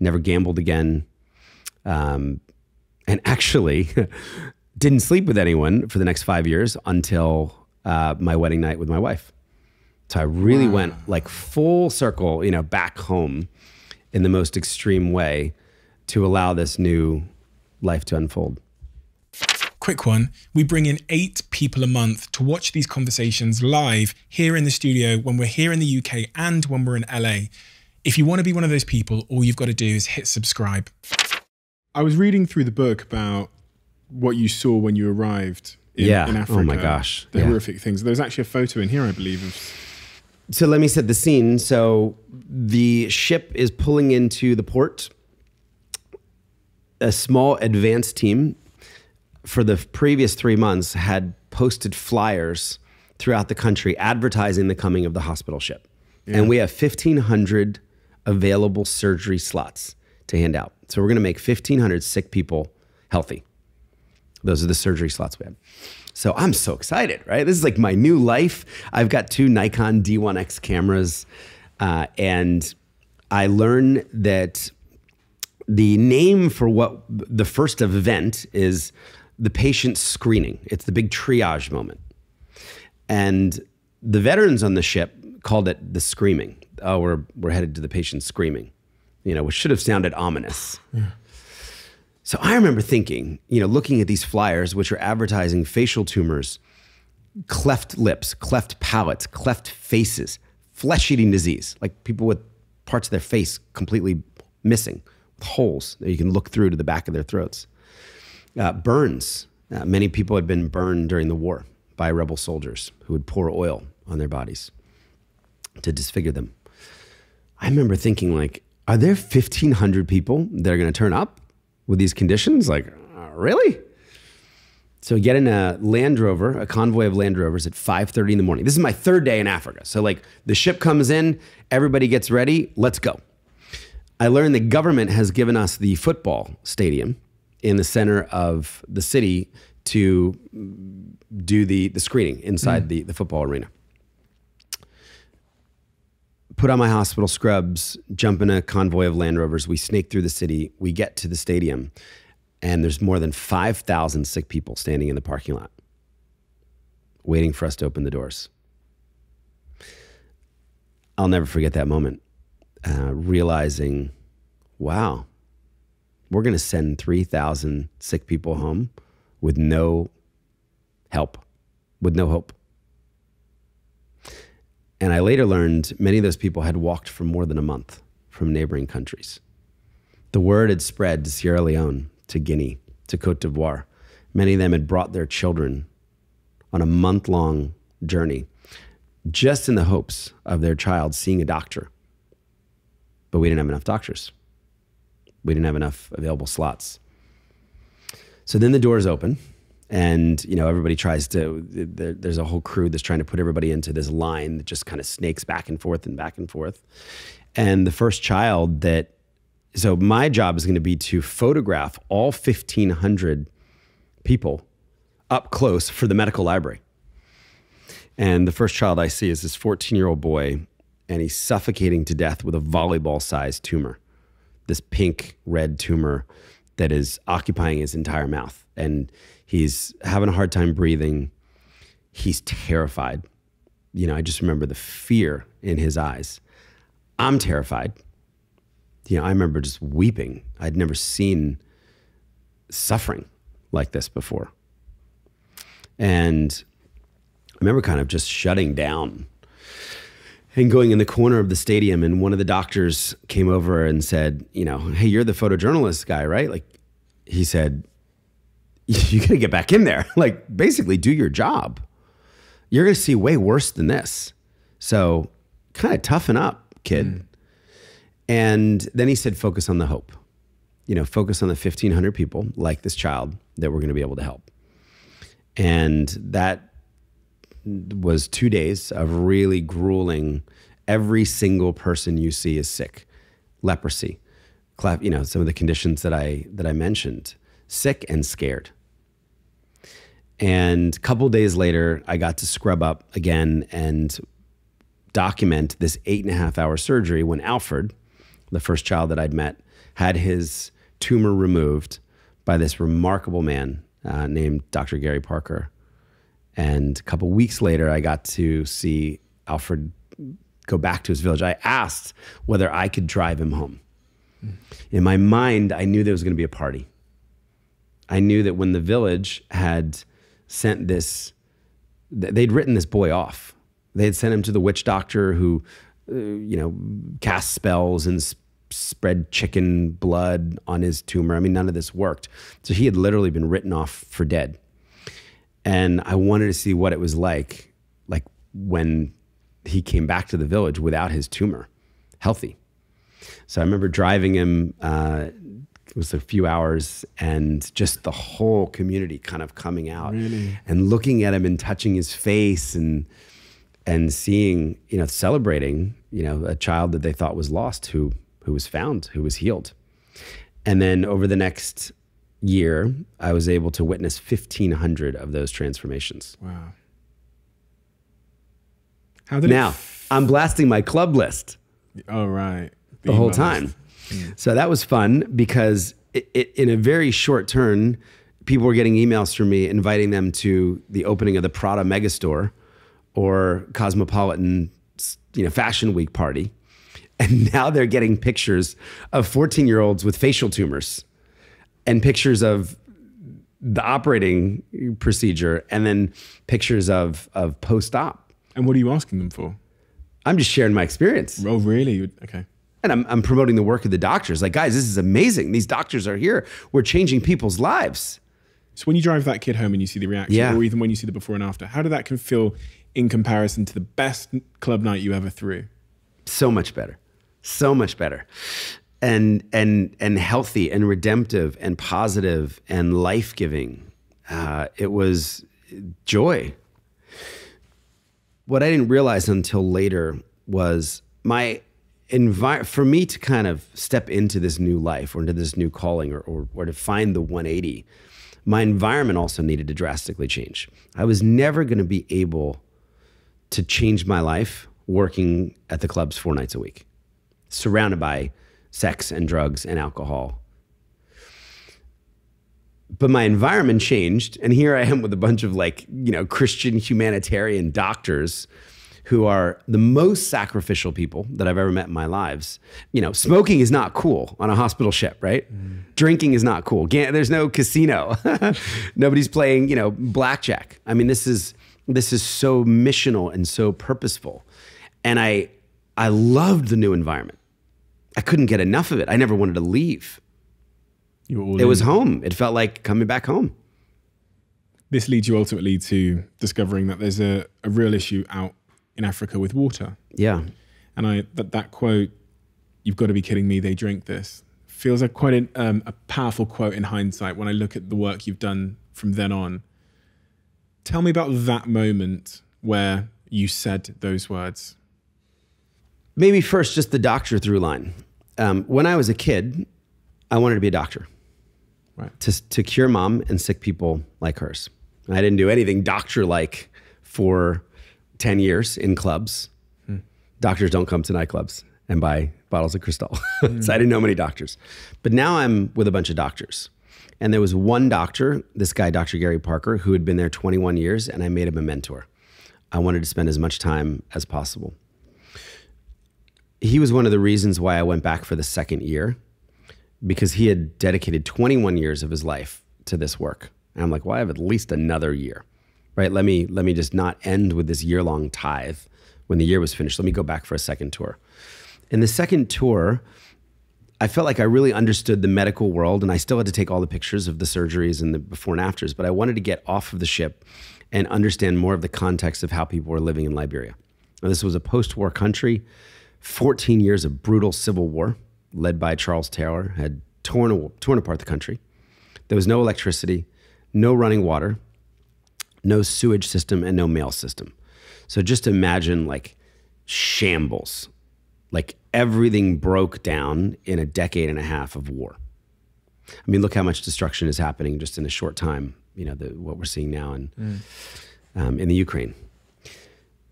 Never gambled again. Um, and actually didn't sleep with anyone for the next five years until uh, my wedding night with my wife. So I really went like full circle, you know, back home in the most extreme way to allow this new life to unfold. Quick one. We bring in eight people a month to watch these conversations live here in the studio when we're here in the UK and when we're in LA. If you want to be one of those people, all you've got to do is hit subscribe. I was reading through the book about what you saw when you arrived in, Yeah. in Oh my gosh. The Yeah. horrific things. There was actually a photo in here, I believe, of So let me set the scene. So the ship is pulling into the port. A small advance team for the previous three months had posted flyers throughout the country advertising the coming of the hospital ship. And we have 1,500 available surgery slots to hand out. So we're going to make 1,500 sick people healthy. Those are the surgery slots we had. So I'm so excited, right? This is like my new life. I've got two Nikon D1X cameras, uh, and I learn that the name for what the first event is the patient screening. It's the big triage moment. And the veterans on the ship called it the screaming. Oh, we're, we're headed to the patient screaming, you know, which should have sounded ominous. So I remember thinking, you know, looking at these flyers, which are advertising facial tumors, cleft lips, cleft palates, cleft faces, flesh eating disease, like people with parts of their face completely missing, holes that you can look through to the back of their throats. Uh, burns. Uh, many people had been burned during the war by rebel soldiers who would pour oil on their bodies to disfigure them. I remember thinking, like, are there 1,500 people that are going to turn up with these conditions? Like, uh, really? So we get in a Land Rover, a convoy of Land Rovers at 5:30 in the morning. This is my third day in Africa. So like the ship comes in, everybody gets ready, let's go. I learned the government has given us the football stadium in the center of the city to do the, the screening inside the, the football arena. Put on my hospital scrubs, jump in a convoy of Land Rovers. We snake through the city. We get to the stadium, and there's more than 5,000 sick people standing in the parking lot waiting for us to open the doors. I'll never forget that moment, uh, realizing, wow, we're going to send 3,000 sick people home with no help, with no hope. And I later learned many of those people had walked for more than a month from neighboring countries. The word had spread to Sierra Leone, to Guinea, to Cote d'Ivoire. Many of them had brought their children on a month long journey just in the hopes of their child seeing a doctor. But we didn't have enough doctors. We didn't have enough available slots. So then the doors open, and you know everybody tries to. There, there's a whole crew that's trying to put everybody into this line that just kind of snakes back and forth and back and forth. And the first child that, so my job is going to be to photograph all 1,500 people up close for the medical library. And the first child I see is this 14 year old boy, and he's suffocating to death with a volleyball sized tumor, this pink red tumor that is occupying his entire mouth. And he's having a hard time breathing. He's terrified. You know, I just remember the fear in his eyes. I'm terrified. You know, I remember just weeping. I'd never seen suffering like this before. And I remember kind of just shutting down and going in the corner of the stadium. And one of the doctors came over and said, You know, hey, you're the photojournalist guy, right? Like, he said, You got to get back in there. Like, basically, do your job. You're going to see way worse than this. So, kind of toughen up, kid. Mm. And then he said, Focus on the hope. You know, focus on the 1,500 people like this child that we're going to be able to help. And that was two days of really grueling. Every single person you see is sick, leprosy, you know, some of the conditions that I that I mentioned, sick and scared. And a couple days later, I got to scrub up again and document this eight and a half hour surgery when Alfred, the first child that I'd met, had his tumor removed by this remarkable man uh, named Dr. Gary Parker. And a couple weeks later, I got to see Alfred go back to his village. I asked whether I could drive him home. In my mind, I knew there was going to be a party. I knew that when the village had sent this, they'd written this boy off. They had sent him to the witch doctor who, uh, you know, cast spells and sp- spread chicken blood on his tumor. I mean, none of this worked. So he had literally been written off for dead. And I wanted to see what it was like, like when he came back to the village without his tumor, healthy. So I remember driving him. Uh, it was a few hours, and just the whole community kind of coming out Really? and looking at him and touching his face and and seeing, you know, celebrating, you know, a child that they thought was lost who who was found, who was healed. And then over the next year, I was able to witness 1500 of those transformations. Wow. How did Now, it? I'm blasting my club list. Oh right. the whole time. Mm. So that was fun because it, it, in a very short turn, people were getting emails from me inviting them to the opening of the Prada Megastore or Cosmopolitan, you know, Fashion Week party. And now they're getting pictures of 14 year olds with facial tumors and pictures of the operating procedure and then pictures of, of post op. And what are you asking them for? I'm just sharing my experience. Oh really? Okay. And I'm, I'm promoting the work of the doctors. Like, guys, this is amazing. These doctors are here. We're changing people's lives. So when you drive that kid home and you see the reaction, Yeah. or even when you see the before and after, how did that can feel in comparison to the best club night you ever threw? So much better. So much better. And and and healthy and redemptive and positive and life giving. Uh, it was joy. What I didn't realize until later was my for me to kind of step into this new life or into this new calling or, or, or to find the 180 my environment also needed to drastically change. I was never going to be able to change my life working at the clubs four nights a week surrounded by sex and drugs and alcohol. But my environment changed and here i am with a bunch of like you know christian humanitarian doctors who are the most sacrificial people that i've ever met in my lives. You know smoking is not cool on a hospital ship right? Mm. Drinking is not cool. There's no casino. Nobody's playing you know blackjack. I mean this is this is so missional and so purposeful. And i i loved the new environment. I couldn't get enough of it. I never wanted to leave. You were all it was home. It felt like coming back home. This leads you ultimately to discovering that there's a, a real issue out in Africa with water. Yeah. And I that that quote, "You've got to be kidding me! They drink this," feels like quite an, um, a powerful quote in hindsight when I look at the work you've done from then on. Tell me about that moment where you said those words. Maybe first, just the doctor through line. Um, when I was a kid, I wanted to be a doctor Right. to, to cure mom and sick people like hers. I didn't do anything doctor like for 10 years in clubs. Doctors don't come to nightclubs and buy bottles of Cristal. so I didn't know many doctors. But now I'm with a bunch of doctors. And there was one doctor, this guy, Dr. Gary Parker, who had been there 21 years, and I made him a mentor. I wanted to spend as much time as possible. He was one of the reasons why I went back for the second year because he had dedicated 21 years of his life to this work. And I'm like, well, I have at least another year, right? Let me let me just not end with this year long tithe when the year was finished. Let me go back for a second tour. In the second tour, I felt like I really understood the medical world, and I still had to take all the pictures of the surgeries and the before and afters. But I wanted to get off of the ship and understand more of the context of how people were living in Liberia. Now, this was a post-war country. 14 years of brutal civil war led by Charles Taylor had torn, torn apart the country. There was no electricity, no running water, no sewage system, and no mail system. So just imagine like shambles, like everything broke down in a decade and a half of war. I mean, look how much destruction is happening just in a short time. You know, the, what we're seeing now in um, in the Ukraine.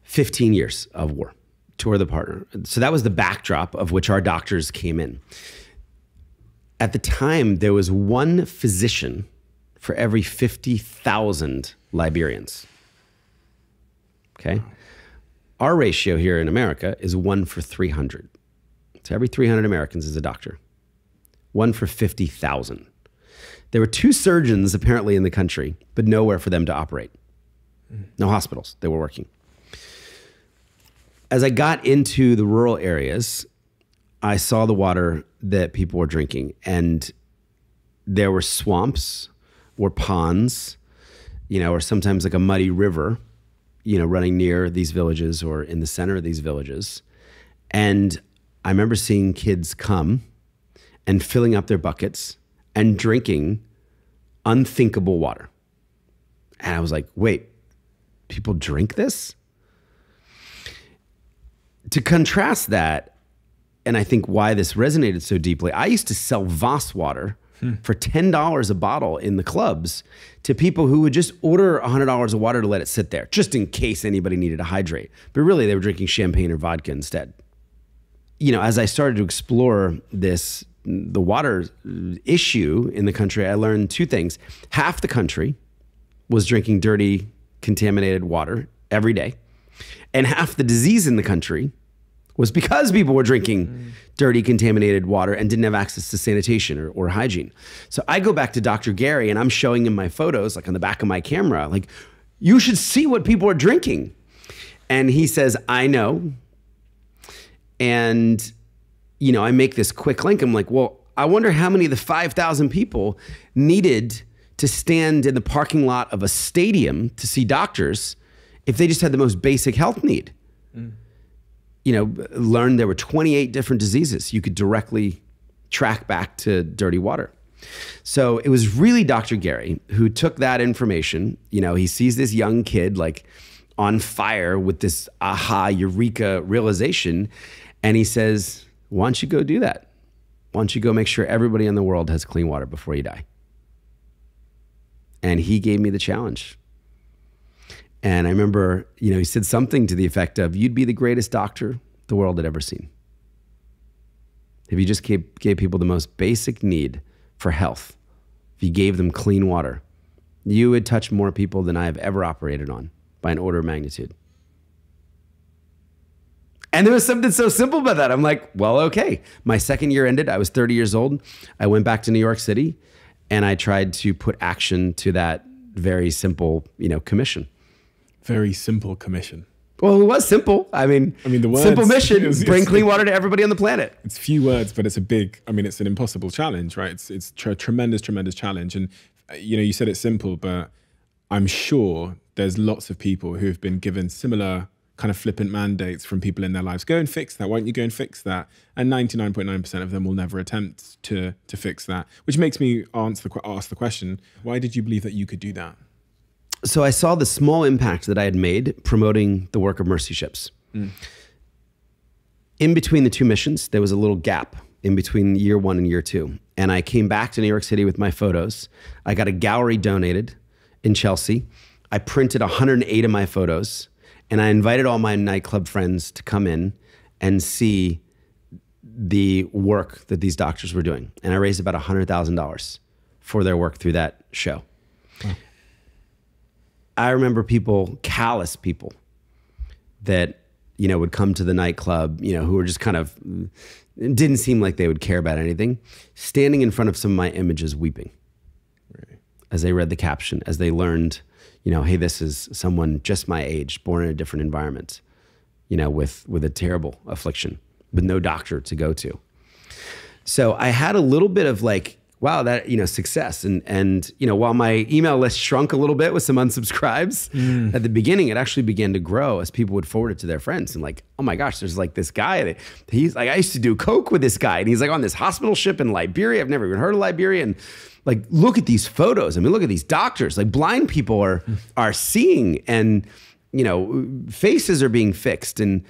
15 years of war, tour the partner. So that was the backdrop of which our doctors came in. At the time, there was one physician for every 50,000 Liberians. Okay. Our ratio here in America is one for 300. So every 300 Americans is a doctor, one for 50,000. There were two surgeons apparently in the country, but nowhere for them to operate. No hospitals they were working. As I got into the rural areas, I saw the water that people were drinking, and there were swamps or ponds, you know, or sometimes like a muddy river, you know, running near these villages or in the center of these villages. And I remember seeing kids come and filling up their buckets and drinking unthinkable water. And I was like, wait, people drink this? To contrast that, and I think why this resonated so deeply, I used to sell Voss water Hmm. for $10 a bottle in the clubs to people who would just order $100 of water to let it sit there, just in case anybody needed to hydrate. But really, they were drinking champagne or vodka instead. You know, as I started to explore this, the water uh, issue in the country, I learned two things. Half the country was drinking dirty, contaminated water every day. And half the disease in the country was because people were drinking mm. Dirty, contaminated water and didn't have access to sanitation or, or hygiene. So I go back to Dr. Gary and I'm showing him my photos, like on the back of my camera, like, you should see what people are drinking. And he says, I know. And, you know, I make this quick link. I'm like, well, I wonder how many of the 5,000 people needed to stand in the parking lot of a stadium to see doctors if they just had the most basic health need. Mm. You know, learned there were 28 different diseases you could directly track back to dirty water. So it was really Dr. Gary who took that information. You know, he sees this young kid like on fire with this aha, eureka realization. And he says, Why don't you go do that? Why don't you go make sure everybody in the world has clean water before you die? And he gave me the challenge. And I remember, you know, he said something to the effect of, You'd be the greatest doctor the world had ever seen. If you just gave, gave people the most basic need for health, if you gave them clean water, you would touch more people than I have ever operated on by an order of magnitude. And there was something so simple about that. I'm like, well, okay. My second year ended. I was 30 years old. I went back to New York City and I tried to put action to that very simple, you know, commission. Very simple commission. Well, it was simple. I mean, I mean, the simple mission: it's- bring clean water to everybody on the planet. It's few words, but it's a big. I mean, it's an impossible challenge, right? It's it's a tremendous, tremendous challenge. And uh, you know, you said it's simple, but I'm sure there's lots of people who have been given similar kind of flippant mandates from people in their lives. Go and fix that. Why don't you go and fix that? And 99.9% of them will never attempt to to fix that. Which makes me answer the ask the question: Why did you believe that you could do that? So I saw the small impact that I had made promoting the work of mercy ships. Mm. In between the two missions, there was a little gap in between year one and year two. And I came back to New York City with my photos. I got a gallery donated in Chelsea. I printed 108 of my photos and I invited all my nightclub friends to come in and see the work that these doctors were doing. And I raised about $100,000 for their work through that show. I remember people, callous people, that you know would come to the nightclub, you know, who were just kind of didn't seem like they would care about anything, standing in front of some of my images, weeping, as they read the caption, as they learned, you know, hey, this is someone just my age, born in a different environment, you know, with with a terrible affliction, with no doctor to go to. So I had a little bit of like, wow, that you know success. And and you know while my email list shrunk a little bit with some unsubscribes Mm. at the beginning, it actually began to grow as people would forward it to their friends and like, oh my gosh, there's like this guy that he's like I used to do coke with this guy and he's like on this hospital ship in Liberia. I've never even heard of Liberia and. Like look at these photos. I mean, look at these doctors. Like blind people are are seeing, and you know, faces are being fixed. And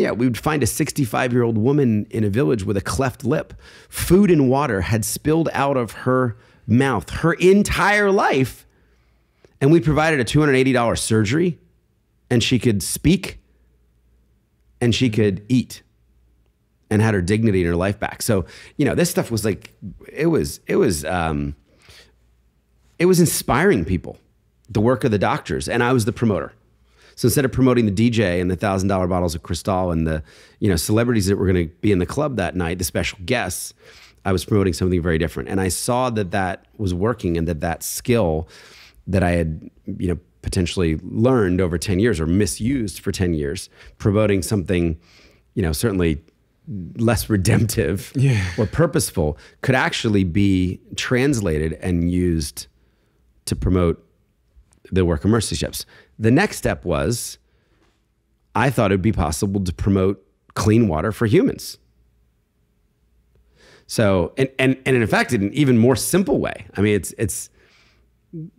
yeah, we would find a 65 year old woman in a village with a cleft lip. Food and water had spilled out of her mouth her entire life. And we provided a $280 surgery, and she could speak and she could eat and had her dignity and her life back. So, you know, this stuff was like, it was, it was, um, it was inspiring people, the work of the doctors. And I was the promoter. So instead of promoting the DJ and the thousand dollar bottles of Cristal and the you know celebrities that were going to be in the club that night, the special guests, I was promoting something very different. And I saw that that was working and that that skill that I had you know potentially learned over ten years or misused for ten years, promoting something you know certainly less redemptive Yeah. or purposeful could actually be translated and used to promote the work of mercy ships. The next step was I thought it would be possible to promote clean water for humans. So, and, and, and in fact, in an even more simple way. I mean, it's, it's,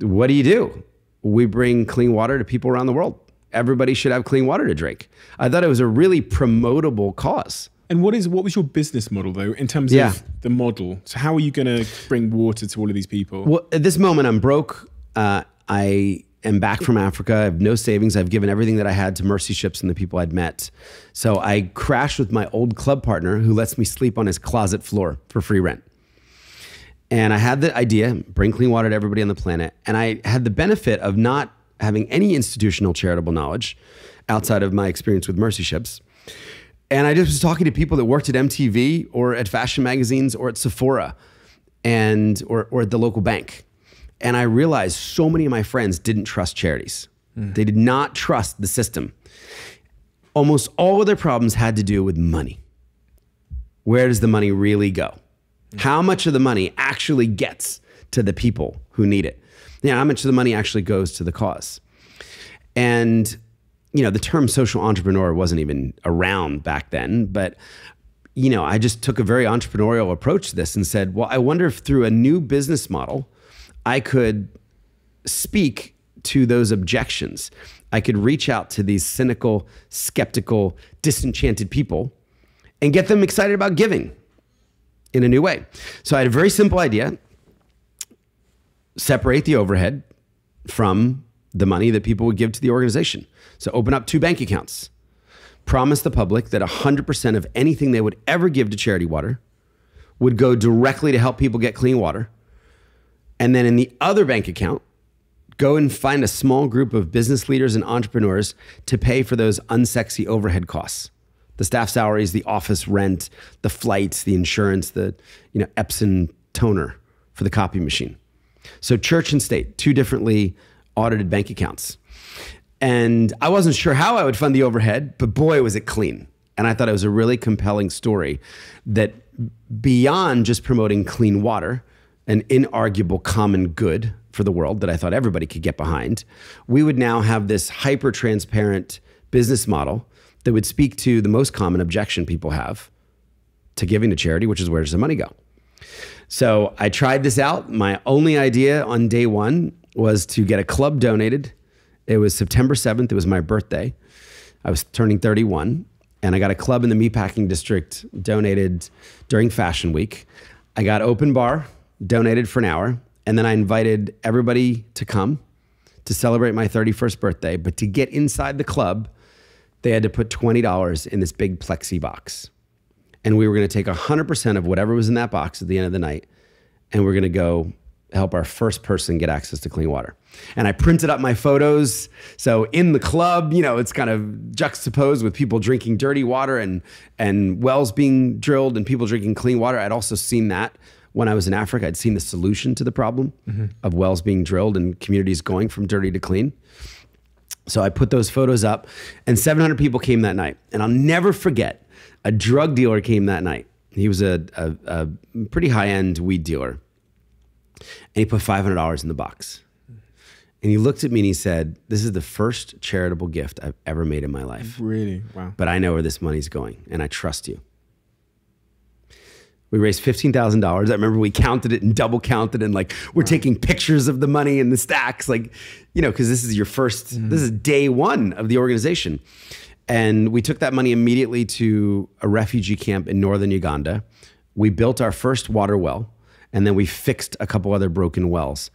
what do you do? We bring clean water to people around the world. Everybody should have clean water to drink. I thought it was a really promotable cause. And what is what was your business model though in terms Yeah. of the model? So how are you going to bring water to all of these people? Well, at this moment, I'm broke. Uh, I am back from Africa. I have no savings. I've given everything that I had to Mercy Ships and the people I'd met. So I crashed with my old club partner who lets me sleep on his closet floor for free rent. And I had the idea bring clean water to everybody on the planet. And I had the benefit of not having any institutional charitable knowledge outside of my experience with Mercy Ships. And I just was talking to people that worked at MTV or at fashion magazines or at Sephora and or, or at the local bank. And I realized so many of my friends didn't trust charities. Hmm. They did not trust the system. Almost all of their problems had to do with money. Where does the money really go? Hmm. How much of the money actually gets to the people who need it? Yeah, how much of the money actually goes to the cause? And you know, the term social entrepreneur wasn't even around back then, but you know, I just took a very entrepreneurial approach to this and said, well, I wonder if through a new business model, I could speak to those objections. I could reach out to these cynical, skeptical, disenchanted people and get them excited about giving in a new way. So I had a very simple idea separate the overhead from the money that people would give to the organization. So open up two bank accounts. Promise the public that 100% of anything they would ever give to Charity Water would go directly to help people get clean water. And then in the other bank account, go and find a small group of business leaders and entrepreneurs to pay for those unsexy overhead costs. The staff salaries, the office rent, the flights, the insurance, the you know Epson toner for the copy machine. So church and state, two differently audited bank accounts. And I wasn't sure how I would fund the overhead, but boy, was it clean. And I thought it was a really compelling story that beyond just promoting clean water, an inarguable common good for the world that I thought everybody could get behind, we would now have this hyper transparent business model that would speak to the most common objection people have to giving to charity, which is where does the money go? So I tried this out. My only idea on day one was to get a club donated. It was September 7th. It was my birthday. I was turning 31, and I got a club in the meatpacking district donated during Fashion Week. I got open bar donated for an hour, and then I invited everybody to come to celebrate my 31st birthday. But to get inside the club, they had to put $20 in this big plexi box. And we were going to take 100% of whatever was in that box at the end of the night and we're going to go help our first person get access to clean water. And i printed up my photos. So in the club you know it's kind of juxtaposed with people drinking dirty water and and wells being drilled and people drinking clean water. I'd also seen that when i was in africa i'd seen the solution to the problem mm-hmm. of wells being drilled and communities going from dirty to clean so I put those photos up, and 700 people came that night. And I'll never forget a drug dealer came that night. He was a, a, a pretty high end weed dealer. And he put $500 in the box. And he looked at me and he said, This is the first charitable gift I've ever made in my life. Really? Wow. But I know where this money's going and I trust you. We raised $15,000. I remember we counted it and double counted and like we're taking pictures of the money in the stacks, like, you know, because this is your 1st mm-hmm. this is day one of the organization. And we took that money immediately to a refugee camp in northern Uganda. We built our first water well and then we fixed a couple other broken wells.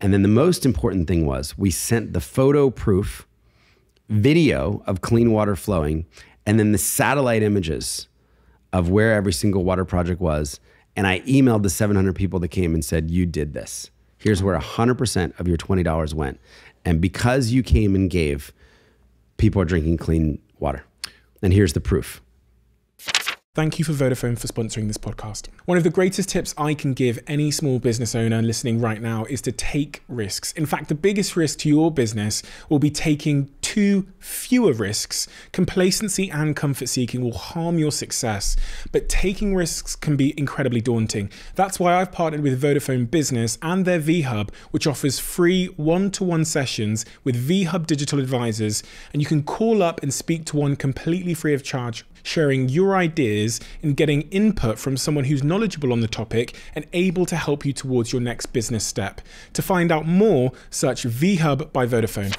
And then the most important thing was we sent the photo proof video of clean water flowing and then the satellite images of where every single water project was. And I emailed the 700 people that came and said, You did this. Here's where 100% of your $20 went. And because you came and gave, people are drinking clean water. And here's the proof. Thank you for Vodafone for sponsoring this podcast. One of the greatest tips I can give any small business owner listening right now is to take risks. In fact, the biggest risk to your business will be taking too fewer risks. Complacency and comfort seeking will harm your success, but taking risks can be incredibly daunting. That's why I've partnered with Vodafone Business and their VHub, which offers free one to one sessions with VHub digital advisors, and you can call up and speak to one completely free of charge sharing your ideas and getting input from someone who's knowledgeable on the topic and able to help you towards your next business step. To find out more, search VHub by Vodafone.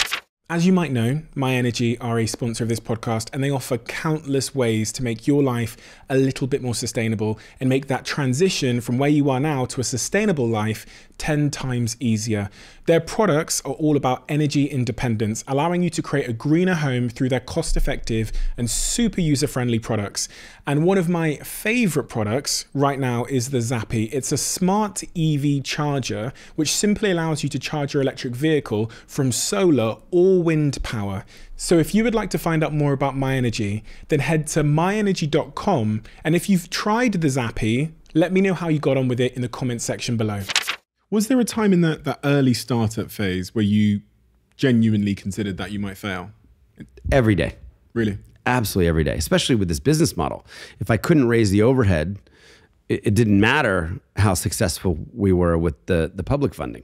As you might know, myenergi are a sponsor of this podcast and they offer countless ways to make your life a little bit more sustainable and make that transition from where you are now to a sustainable life 10 times easier. Their products are all about energy independence, allowing you to create a greener home through their cost effective and super user friendly products. And one of my favorite products right now is the Zappi. It's a smart EV charger which simply allows you to charge your electric vehicle from solar or wind power. So if you would like to find out more about myenergi, then head to myenergi.com. And if you've tried the Zappi, let me know how you got on with it in the comments section below. Was there a time in that, that early startup phase where you genuinely considered that you might fail? Every day. Really? Absolutely every day, especially with this business model. If I couldn't raise the overhead, it, it didn't matter how successful we were with the, the public funding.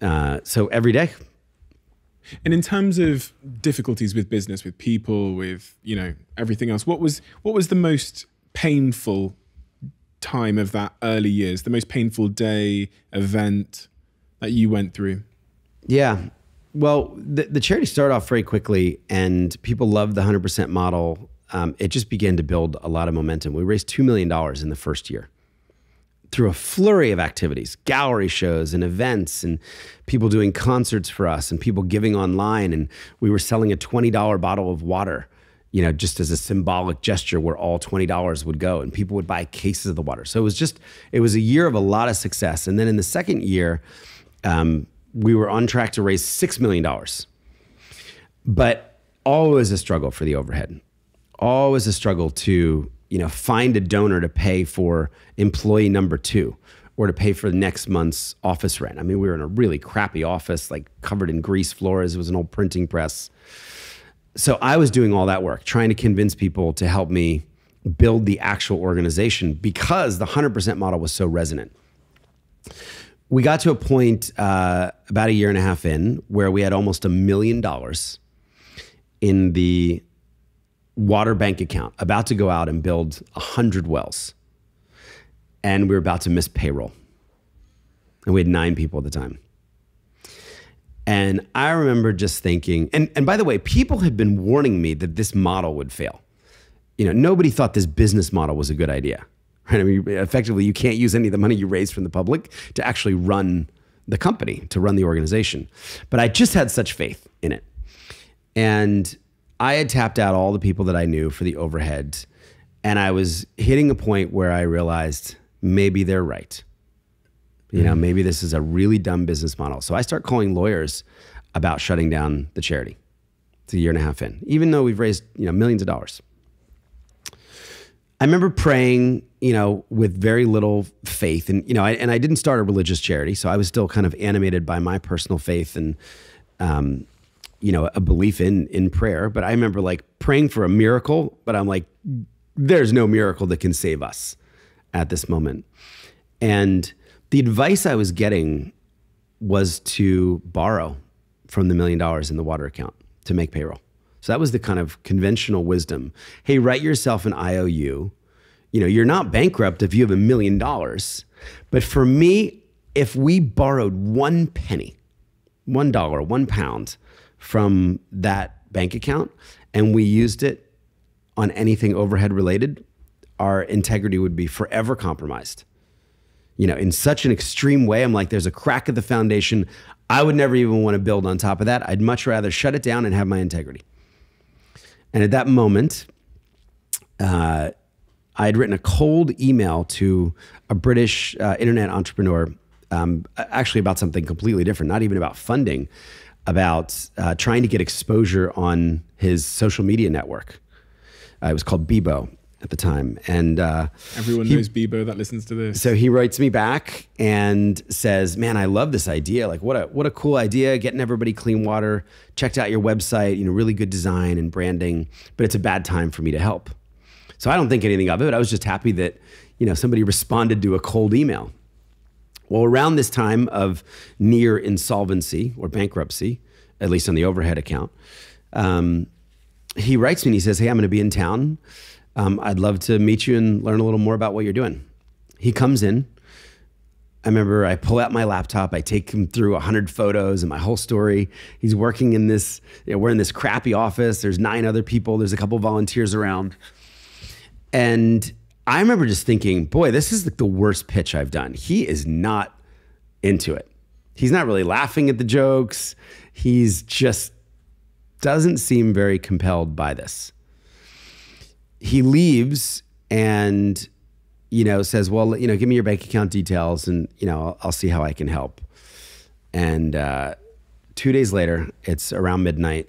Uh, so every day, And in terms of difficulties with business, with people, with you know everything else, what was what was the most painful time of that early years? The most painful day, event that you went through? Yeah. Well, the, the charity started off very quickly, and people loved the 100% model. Um, it just began to build a lot of momentum. We raised $2 million in the first year through a flurry of activities gallery shows and events, and people doing concerts for us, and people giving online. And we were selling a $20 bottle of water. You know, just as a symbolic gesture where all $20 would go and people would buy cases of the water. So it was just, it was a year of a lot of success. And then in the second year, um, we were on track to raise $6 million. But always a struggle for the overhead. Always a struggle to, you know, find a donor to pay for employee number two or to pay for the next month's office rent. I mean, we were in a really crappy office, like covered in grease floors. It was an old printing press. So I was doing all that work, trying to convince people to help me build the actual organization because the 100% model was so resonant. We got to a point uh, about a year and a half in where we had almost a million dollars in the water bank account, about to go out and build a hundred wells, and we were about to miss payroll, and we had nine people at the time. And I remember just thinking, and, and by the way, people had been warning me that this model would fail. You know, nobody thought this business model was a good idea. Right? I mean, effectively, you can't use any of the money you raise from the public to actually run the company, to run the organization. But I just had such faith in it. And I had tapped out all the people that I knew for the overhead. And I was hitting a point where I realized maybe they're right. You know, maybe this is a really dumb business model. So I start calling lawyers about shutting down the charity. It's a year and a half in, even though we've raised, you know, millions of dollars. I remember praying, you know, with very little faith, and you know, I, and I didn't start a religious charity, so I was still kind of animated by my personal faith and, um, you know, a belief in in prayer. But I remember like praying for a miracle, but I'm like, there's no miracle that can save us at this moment. And the advice I was getting was to borrow from the million dollars in the water account to make payroll. So that was the kind of conventional wisdom. Hey, write yourself an IOU. You know, you're not bankrupt if you have a million dollars. But for me, if we borrowed one penny, one dollar, one pound from that bank account and we used it on anything overhead related, our integrity would be forever compromised. You know, in such an extreme way, I'm like, there's a crack of the foundation. I would never even want to build on top of that. I'd much rather shut it down and have my integrity. And at that moment, uh, I had written a cold email to a British uh, internet entrepreneur, um, actually about something completely different, not even about funding, about uh, trying to get exposure on his social media network. Uh, it was called Bebo at the time, and uh, Everyone he- knows Bebo that listens to this. so he writes me back and says, "Man, I love this idea. Like, what a what a cool idea! Getting everybody clean water. Checked out your website. You know, really good design and branding. But it's a bad time for me to help. So I don't think anything of it. I was just happy that you know somebody responded to a cold email. Well, around this time of near insolvency or bankruptcy, at least on the overhead account, um, he writes me and he says, Hey, I'm going to be in town. Um, I'd love to meet you and learn a little more about what you're doing. He comes in. I remember I pull out my laptop, I take him through 100 photos and my whole story. He's working in this, you know, we're in this crappy office. There's nine other people, there's a couple volunteers around. And I remember just thinking, boy, this is like the worst pitch I've done. He is not into it. He's not really laughing at the jokes. He's just doesn't seem very compelled by this. He leaves and you know says, "Well, you know, give me your bank account details, and you know, I'll, I'll see how I can help." And uh, two days later, it's around midnight.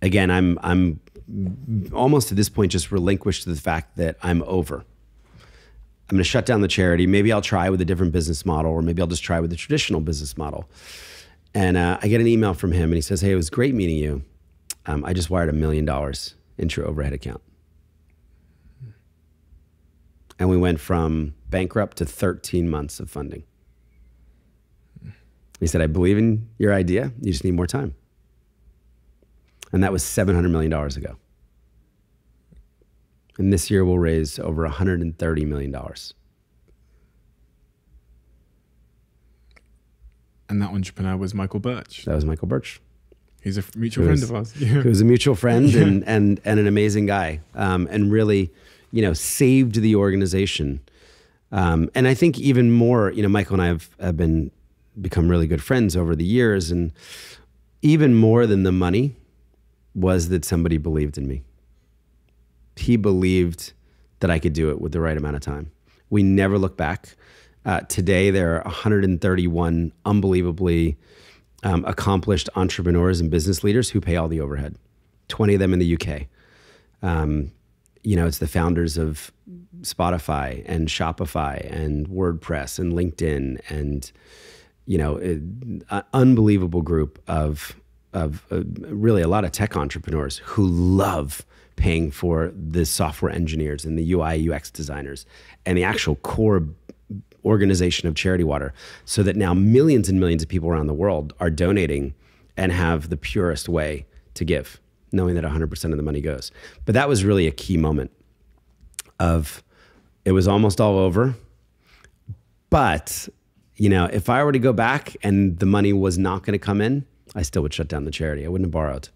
Again, I'm I'm almost at this point just relinquished to the fact that I'm over. I'm going to shut down the charity. Maybe I'll try with a different business model, or maybe I'll just try with the traditional business model. And uh, I get an email from him, and he says, "Hey, it was great meeting you. Um, I just wired a million dollars into your overhead account." And we went from bankrupt to 13 months of funding. He said, "I believe in your idea. You just need more time." And that was 700 million dollars ago. And this year we'll raise over 130 million dollars. and that entrepreneur was Michael Birch. That was Michael Birch. He's a mutual Who friend is- of ours. Yeah. was a mutual friend and, and, and an amazing guy um, and really, you know, saved the organization. Um, and I think even more, you know, Michael and I have, have been become really good friends over the years. And even more than the money was that somebody believed in me. He believed that I could do it with the right amount of time. We never look back. Uh, today, there are 131 unbelievably um, accomplished entrepreneurs and business leaders who pay all the overhead. 20 of them in the UK. Um, you know, it's the founders of Spotify and Shopify and WordPress and LinkedIn and you know, an unbelievable group of of uh, really a lot of tech entrepreneurs who love paying for the software engineers and the UI UX designers and the actual core organization of Charity Water so that now millions and millions of people around the world are donating and have the purest way to give, knowing that 100% of the money goes. But that was really a key moment of it was almost all over. But, you know, if I were to go back and the money was not going to come in, I still would shut down the charity. I wouldn't have borrowed.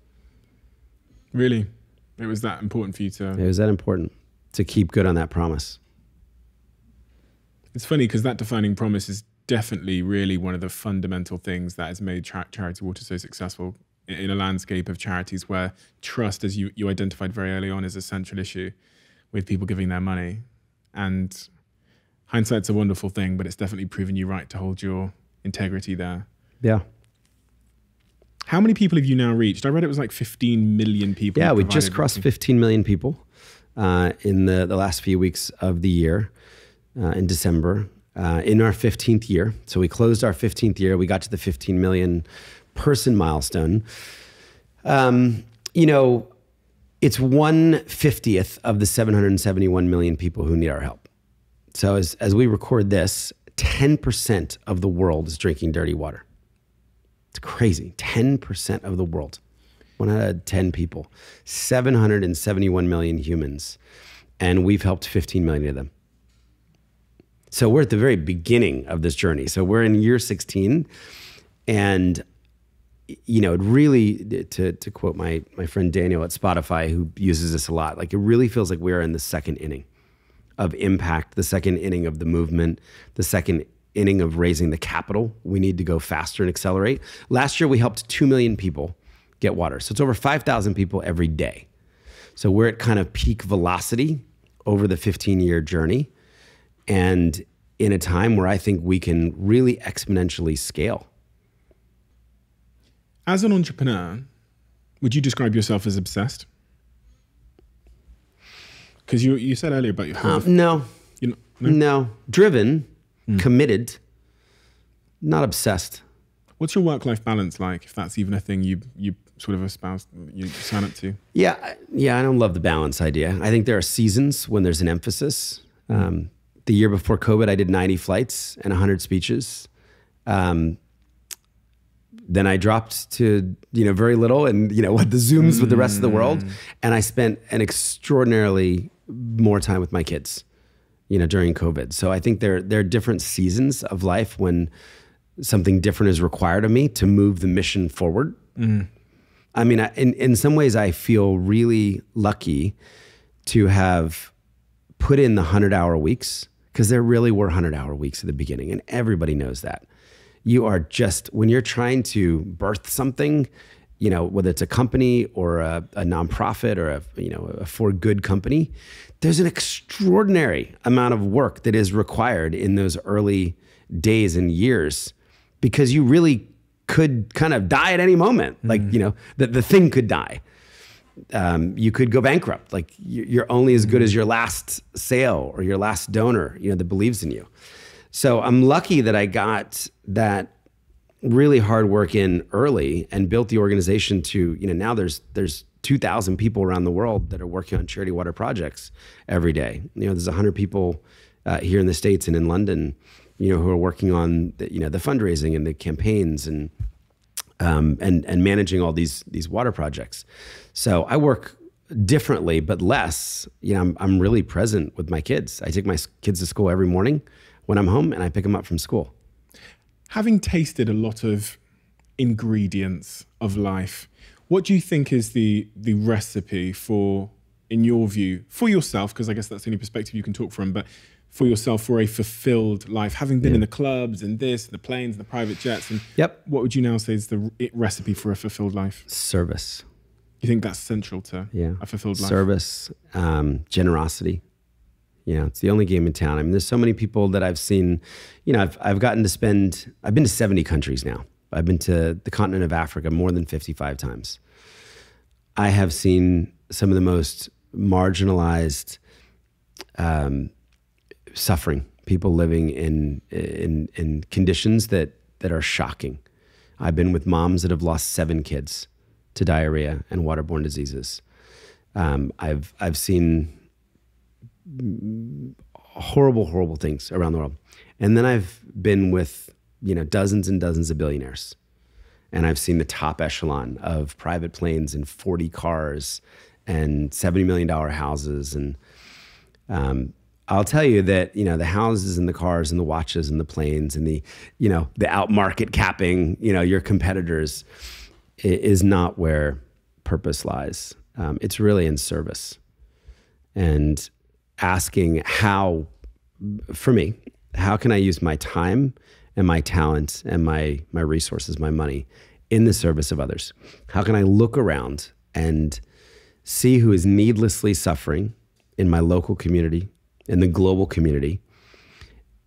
Really? It was that important for you to. It was that important to keep good on that promise. It's funny because that defining promise is definitely really one of the fundamental things that has made Char- Charity Water so successful in a landscape of charities where trust, as you, you identified very early on, is a central issue with people giving their money. And hindsight's a wonderful thing, but it's definitely proven you right to hold your integrity there. Yeah. How many people have you now reached? I read it was like 15 million people. Yeah, we just crossed 15 million people uh, in the, the last few weeks of the year uh, in December, uh, in our 15th year. So we closed our 15th year. We got to the 15 million person milestone. Um, you know, it's 150th of the 771 million people who need our help. So as, as we record this, 10% of the world is drinking dirty water. It's crazy. 10% of the world. One out of 10 people. 771 million humans. And we've helped 15 million of them. So we're at the very beginning of this journey. So we're in year 16. And you know, it really to to quote my my friend Daniel at Spotify who uses this a lot, like it really feels like we are in the second inning of impact, the second inning of the movement, the second inning of raising the capital. We need to go faster and accelerate. Last year we helped 2 million people get water. So it's over 5,000 people every day. So we're at kind of peak velocity over the 15 year journey and in a time where I think we can really exponentially scale. As an entrepreneur, would you describe yourself as obsessed? Because you you said earlier about your health. Um, no, you know, no? no, driven, committed, not obsessed. What's your work life balance like? If that's even a thing you you sort of espouse, you sign up to. Yeah, yeah, I don't love the balance idea. I think there are seasons when there's an emphasis. Um, the year before COVID, I did 90 flights and 100 speeches. Um, then I dropped to you know very little, and you know what the zooms with the rest of the world, and I spent an extraordinarily more time with my kids, you know, during COVID. So I think there there are different seasons of life when something different is required of me to move the mission forward. I mean, I- in in some ways, I feel really lucky to have put in the hundred hour weeks because there really were hundred hour weeks at the beginning, and everybody knows that. You are just when you're trying to birth something, you know, whether it's a company or a, a nonprofit or a you know a for good company, there's an extraordinary amount of work that is required in those early days and years because you really could kind of die at any moment. Like, mm-hmm. you know, the, the thing could die. Um, you could go bankrupt. Like you- you're only as good as your last sale or your last donor, you know, that believes in you. So I'm lucky that I got that really hard work in early and built the organization to, you know, now there's there's 2,000 people around the world that are working on charity water projects every day. You know, there's 100 people uh, here in the states and in London, you know, who are working on the, you know the fundraising and the campaigns and um, and and managing all these these water projects. So I work differently, but less. You know, I'm I'm really present with my kids. I take my kids to school every morning when I'm home, and I pick them up from school. Having tasted a lot of ingredients of life, what do you think is the the recipe for, in your view, for yourself? Because I guess that's the only perspective you can talk from, but for yourself for a fulfilled life, having been in the clubs and this, the planes, the private jets, and Yep. what would you now say is the recipe for a fulfilled life? Service. You think that's central to yeah. a fulfilled life? Service, um, generosity. You know, it's the only game in town. I mean, there's so many people that I've seen. You know, I've I've gotten to spend. I've been to 70 countries now. I've been to the continent of Africa more than 55 times. I have seen some of the most marginalized um, suffering. People living in in in conditions that that are shocking. I've been with moms that have lost seven kids to diarrhea and waterborne diseases. Um, I've I've seen horrible, horrible things around the world, and then I've been with you know dozens and dozens of billionaires, and I've seen the top echelon of private planes and forty cars and seventy million dollar houses, and um, I'll tell you that you know the houses and the cars and the watches and the planes and the you know the out market capping you know your competitors is not where purpose lies. Um, it's really in service and asking how, for me, how can I use my time and my talent and my my resources, my money, in the service of others? How can I look around and see who is needlessly suffering in my local community, in the global community,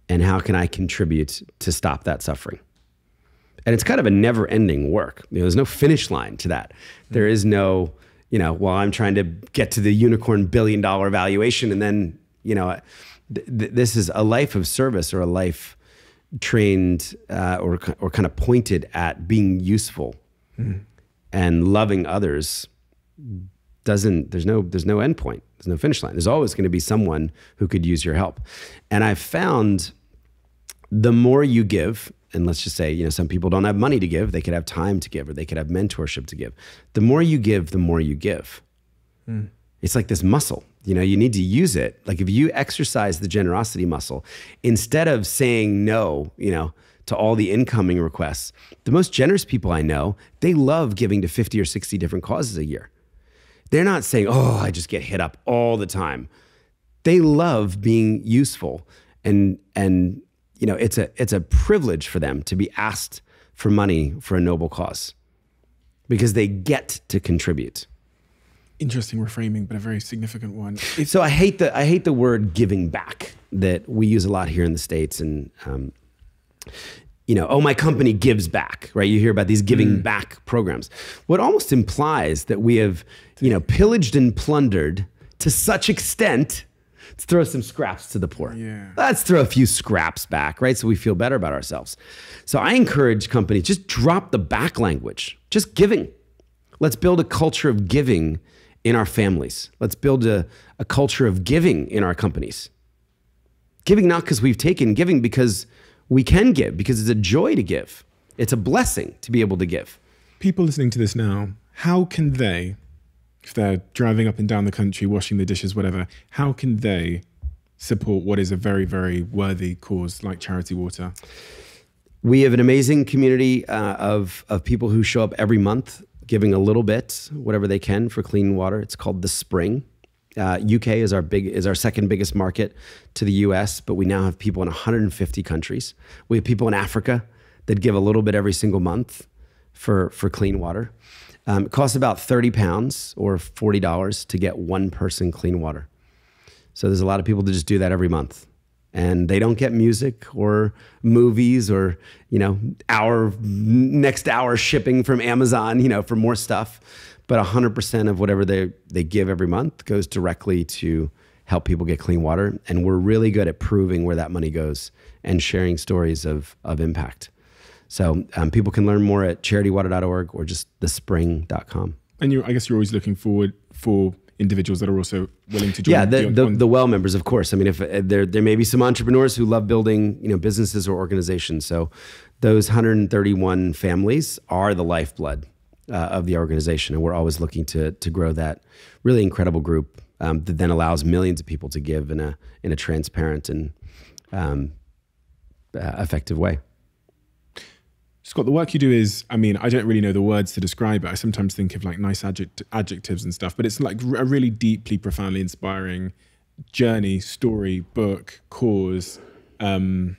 and how can I contribute to stop that suffering? And it's kind of a never ending work. You know, there's no finish line to that. There is no, you know, well, I'm trying to get to the unicorn billion dollar valuation. And then, you know, th- th- this is a life of service or a life trained uh, or, or kind of pointed at being useful and loving others doesn't there's no there's no end point there's no finish line there's always going to be someone who could use your help and i've found the more you give, and let's just say, you know, some people don't have money to give, they could have time to give, or they could have mentorship to give. The more you give, the more you give. Hmm. It's like this muscle. You know, you need to use it. Like if you exercise the generosity muscle, instead of saying no, you know, to all the incoming requests, the most generous people I know, they love giving to 50 or 60 different causes a year. They're not saying, oh, I just get hit up all the time. They love being useful and and you know, it's a it's a privilege for them to be asked for money for a noble cause because they get to contribute. Interesting reframing, but a very significant one. So I hate the I hate the word giving back that we use a lot here in the states, and um, you know, oh, my company gives back, right? You hear about these giving back programs. What almost implies that we have, you know, pillaged and plundered to such extent. Let's throw some scraps to the poor. Yeah. Let's throw a few scraps back, right? So we feel better about ourselves. So I encourage companies just drop the back language, just giving. Let's build a culture of giving in our families. Let's build a, a culture of giving in our companies. Giving not because we've taken, giving because we can give, because it's a joy to give. It's a blessing to be able to give. people listening to this now, how can they, if they're driving up and down the country, washing the dishes, whatever, how can they support what is a very, very worthy cause like Charity Water? We have an amazing community uh, of, of people who show up every month giving a little bit, whatever they can, for clean water. It's called the Spring. Uh, UK is our big is our second biggest market to the US, but we now have people in 150 countries. We have people in Africa that give a little bit every single month for for clean water. Um, it costs about 30 pounds or 40 dollars to get one person clean water. So there's a lot of people that just do that every month. And they don't get music or movies or, you know, our next hour shipping from Amazon, you know, for more stuff. But 100% of whatever they, they give every month goes directly to help people get clean water. And we're really good at proving where that money goes and sharing stories of, of impact. So um, people can learn more at charitywater.org or just thespring.com. And you, I guess you're always looking forward for individuals that are also willing to join. yeah the, the, the well members of course i mean if uh, there there may be some entrepreneurs who love building you know businesses or organizations so those 131 families are the lifeblood uh, of the organization and we're always looking to to grow that really incredible group um, that then allows millions of people to give in a in a transparent and um, uh, effective way Scott, the work you do is, I mean, I don't really know the words to describe it. I sometimes think of like nice adject- adjectives and stuff, but it's like a really deeply, profoundly inspiring journey, story, book, cause, um,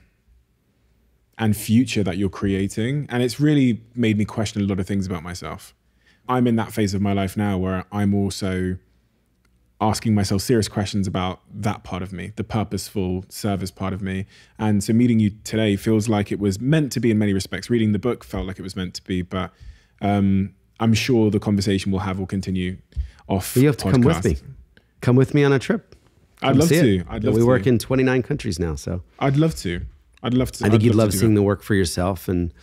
and future that you're creating. And it's really made me question a lot of things about myself. I'm in that phase of my life now where I'm also asking myself serious questions about that part of me, the purposeful service part of me. And so meeting you today feels like it was meant to be in many respects. Reading the book felt like it was meant to be, but um, I'm sure the conversation we'll have will continue off. you have to come with me come with me on a trip I'd love to. I'd love we to. work in 29 countries now so I'd love to. I'd love to. I think I'd you'd to love seeing that. the work for yourself, and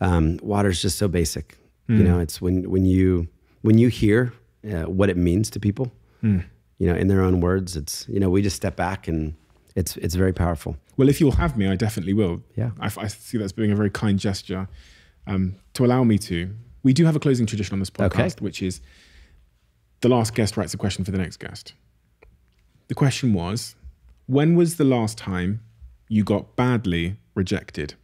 um, water's just so basic. Hmm. You know, it's when when you when you hear uh, what it means to people, Hmm. you know, in their own words. It's you know, we just step back and it's it's very powerful. Well, if you'll have me, I definitely will. Yeah. I, I see that as being a very kind gesture um, to allow me to. We do have a closing tradition on this podcast, Okay. which is the last guest writes a question for the next guest. The question was When was the last time you got badly rejected?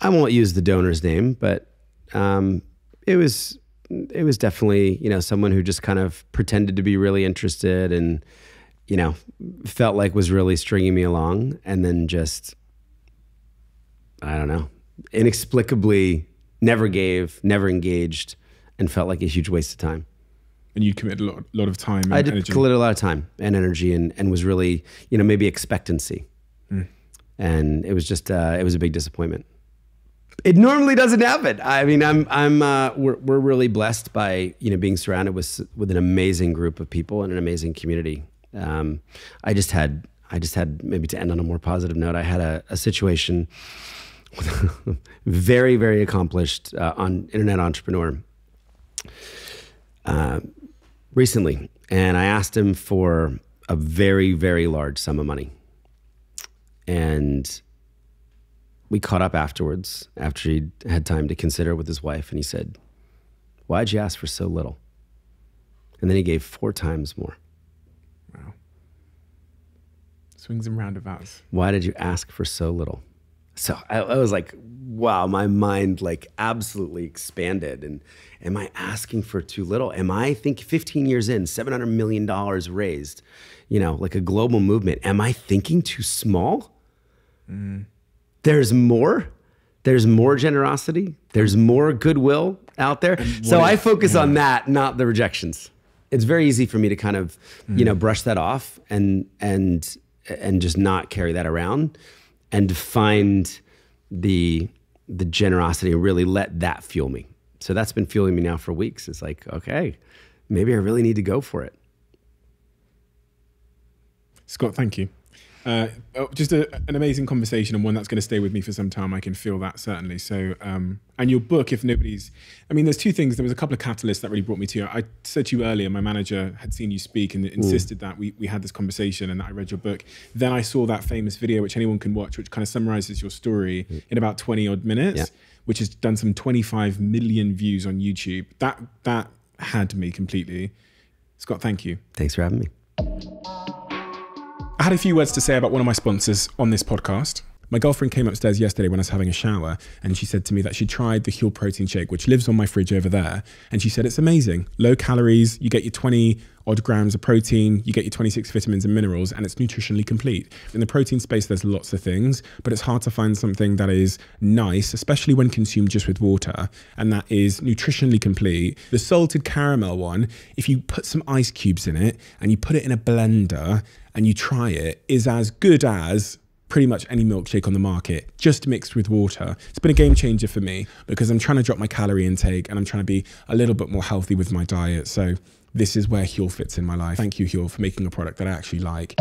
I won't use the donor's name, but um, it was it was definitely you know someone who just kind of pretended to be really interested and you know felt like was really stringing me along, and then just I don't know inexplicably never gave, never engaged, and felt like a huge waste of time. And you committed a lot, lot of time and I did energy. collect a lot of time and energy, and and was really you know maybe expectancy, and it was just uh, it was a big disappointment. It normally doesn't happen. I mean, I'm I'm uh, we're we're really blessed by you know being surrounded with with an amazing group of people and an amazing community. Um, I just had I just had maybe to end on a more positive note. I had a, a situation with a very very accomplished uh, on internet entrepreneur uh, recently, and I asked him for a very very large sum of money, and we caught up afterwards after he'd had time to consider with his wife, and he said, Why'd you ask for so little? And then he gave four times more. Wow. Swings and roundabouts. Why did you ask for so little? So I, I was like, wow, my mind like absolutely expanded. And am I asking for too little? Am I think 15 years in, $700 million raised, you know, like a global movement? Am I thinking too small? Mm. There's more. There's more generosity. There's more goodwill out there. So I focus on that, not the rejections. It's very easy for me to kind of, you know, mm. brush that off and and and just not carry that around and find the the generosity and really let that fuel me. So that's been fueling me now for weeks. It's like, okay, maybe I really need to go for it. Scott, thank you. Uh, oh, just a, an amazing conversation and one that's going to stay with me for some time. I can feel that certainly. So, um, and your book, if nobody's, I mean, there's two things. There was a couple of catalysts that really brought me to you. I said to you earlier, my manager had seen you speak and insisted that we, we had this conversation and that I read your book. Then I saw that famous video, which anyone can watch, which kind of summarizes your story in about 20 odd minutes, Yeah. which has done some 25 million views on YouTube. That, that had me completely. Scott, thank you. Thanks for having me. I had a few words to say about one of my sponsors on this podcast. My girlfriend came upstairs yesterday when I was having a shower and she said to me that she tried the Huel protein shake, which lives on my fridge over there. And she said it's amazing. Low calories, you get your 20 odd grams of protein, you get your 26 vitamins and minerals, and it's nutritionally complete. In the protein space, there's lots of things, but it's hard to find something that is nice, especially when consumed just with water, and that is nutritionally complete. The salted caramel one, if you put some ice cubes in it and you put it in a blender and you try it, is as good as pretty much any milkshake on the market, just mixed with water. It's been a game changer for me because I'm trying to drop my calorie intake and I'm trying to be a little bit more healthy with my diet. So this is where Huel fits in my life. Thank you, Huel, for making a product that I actually like.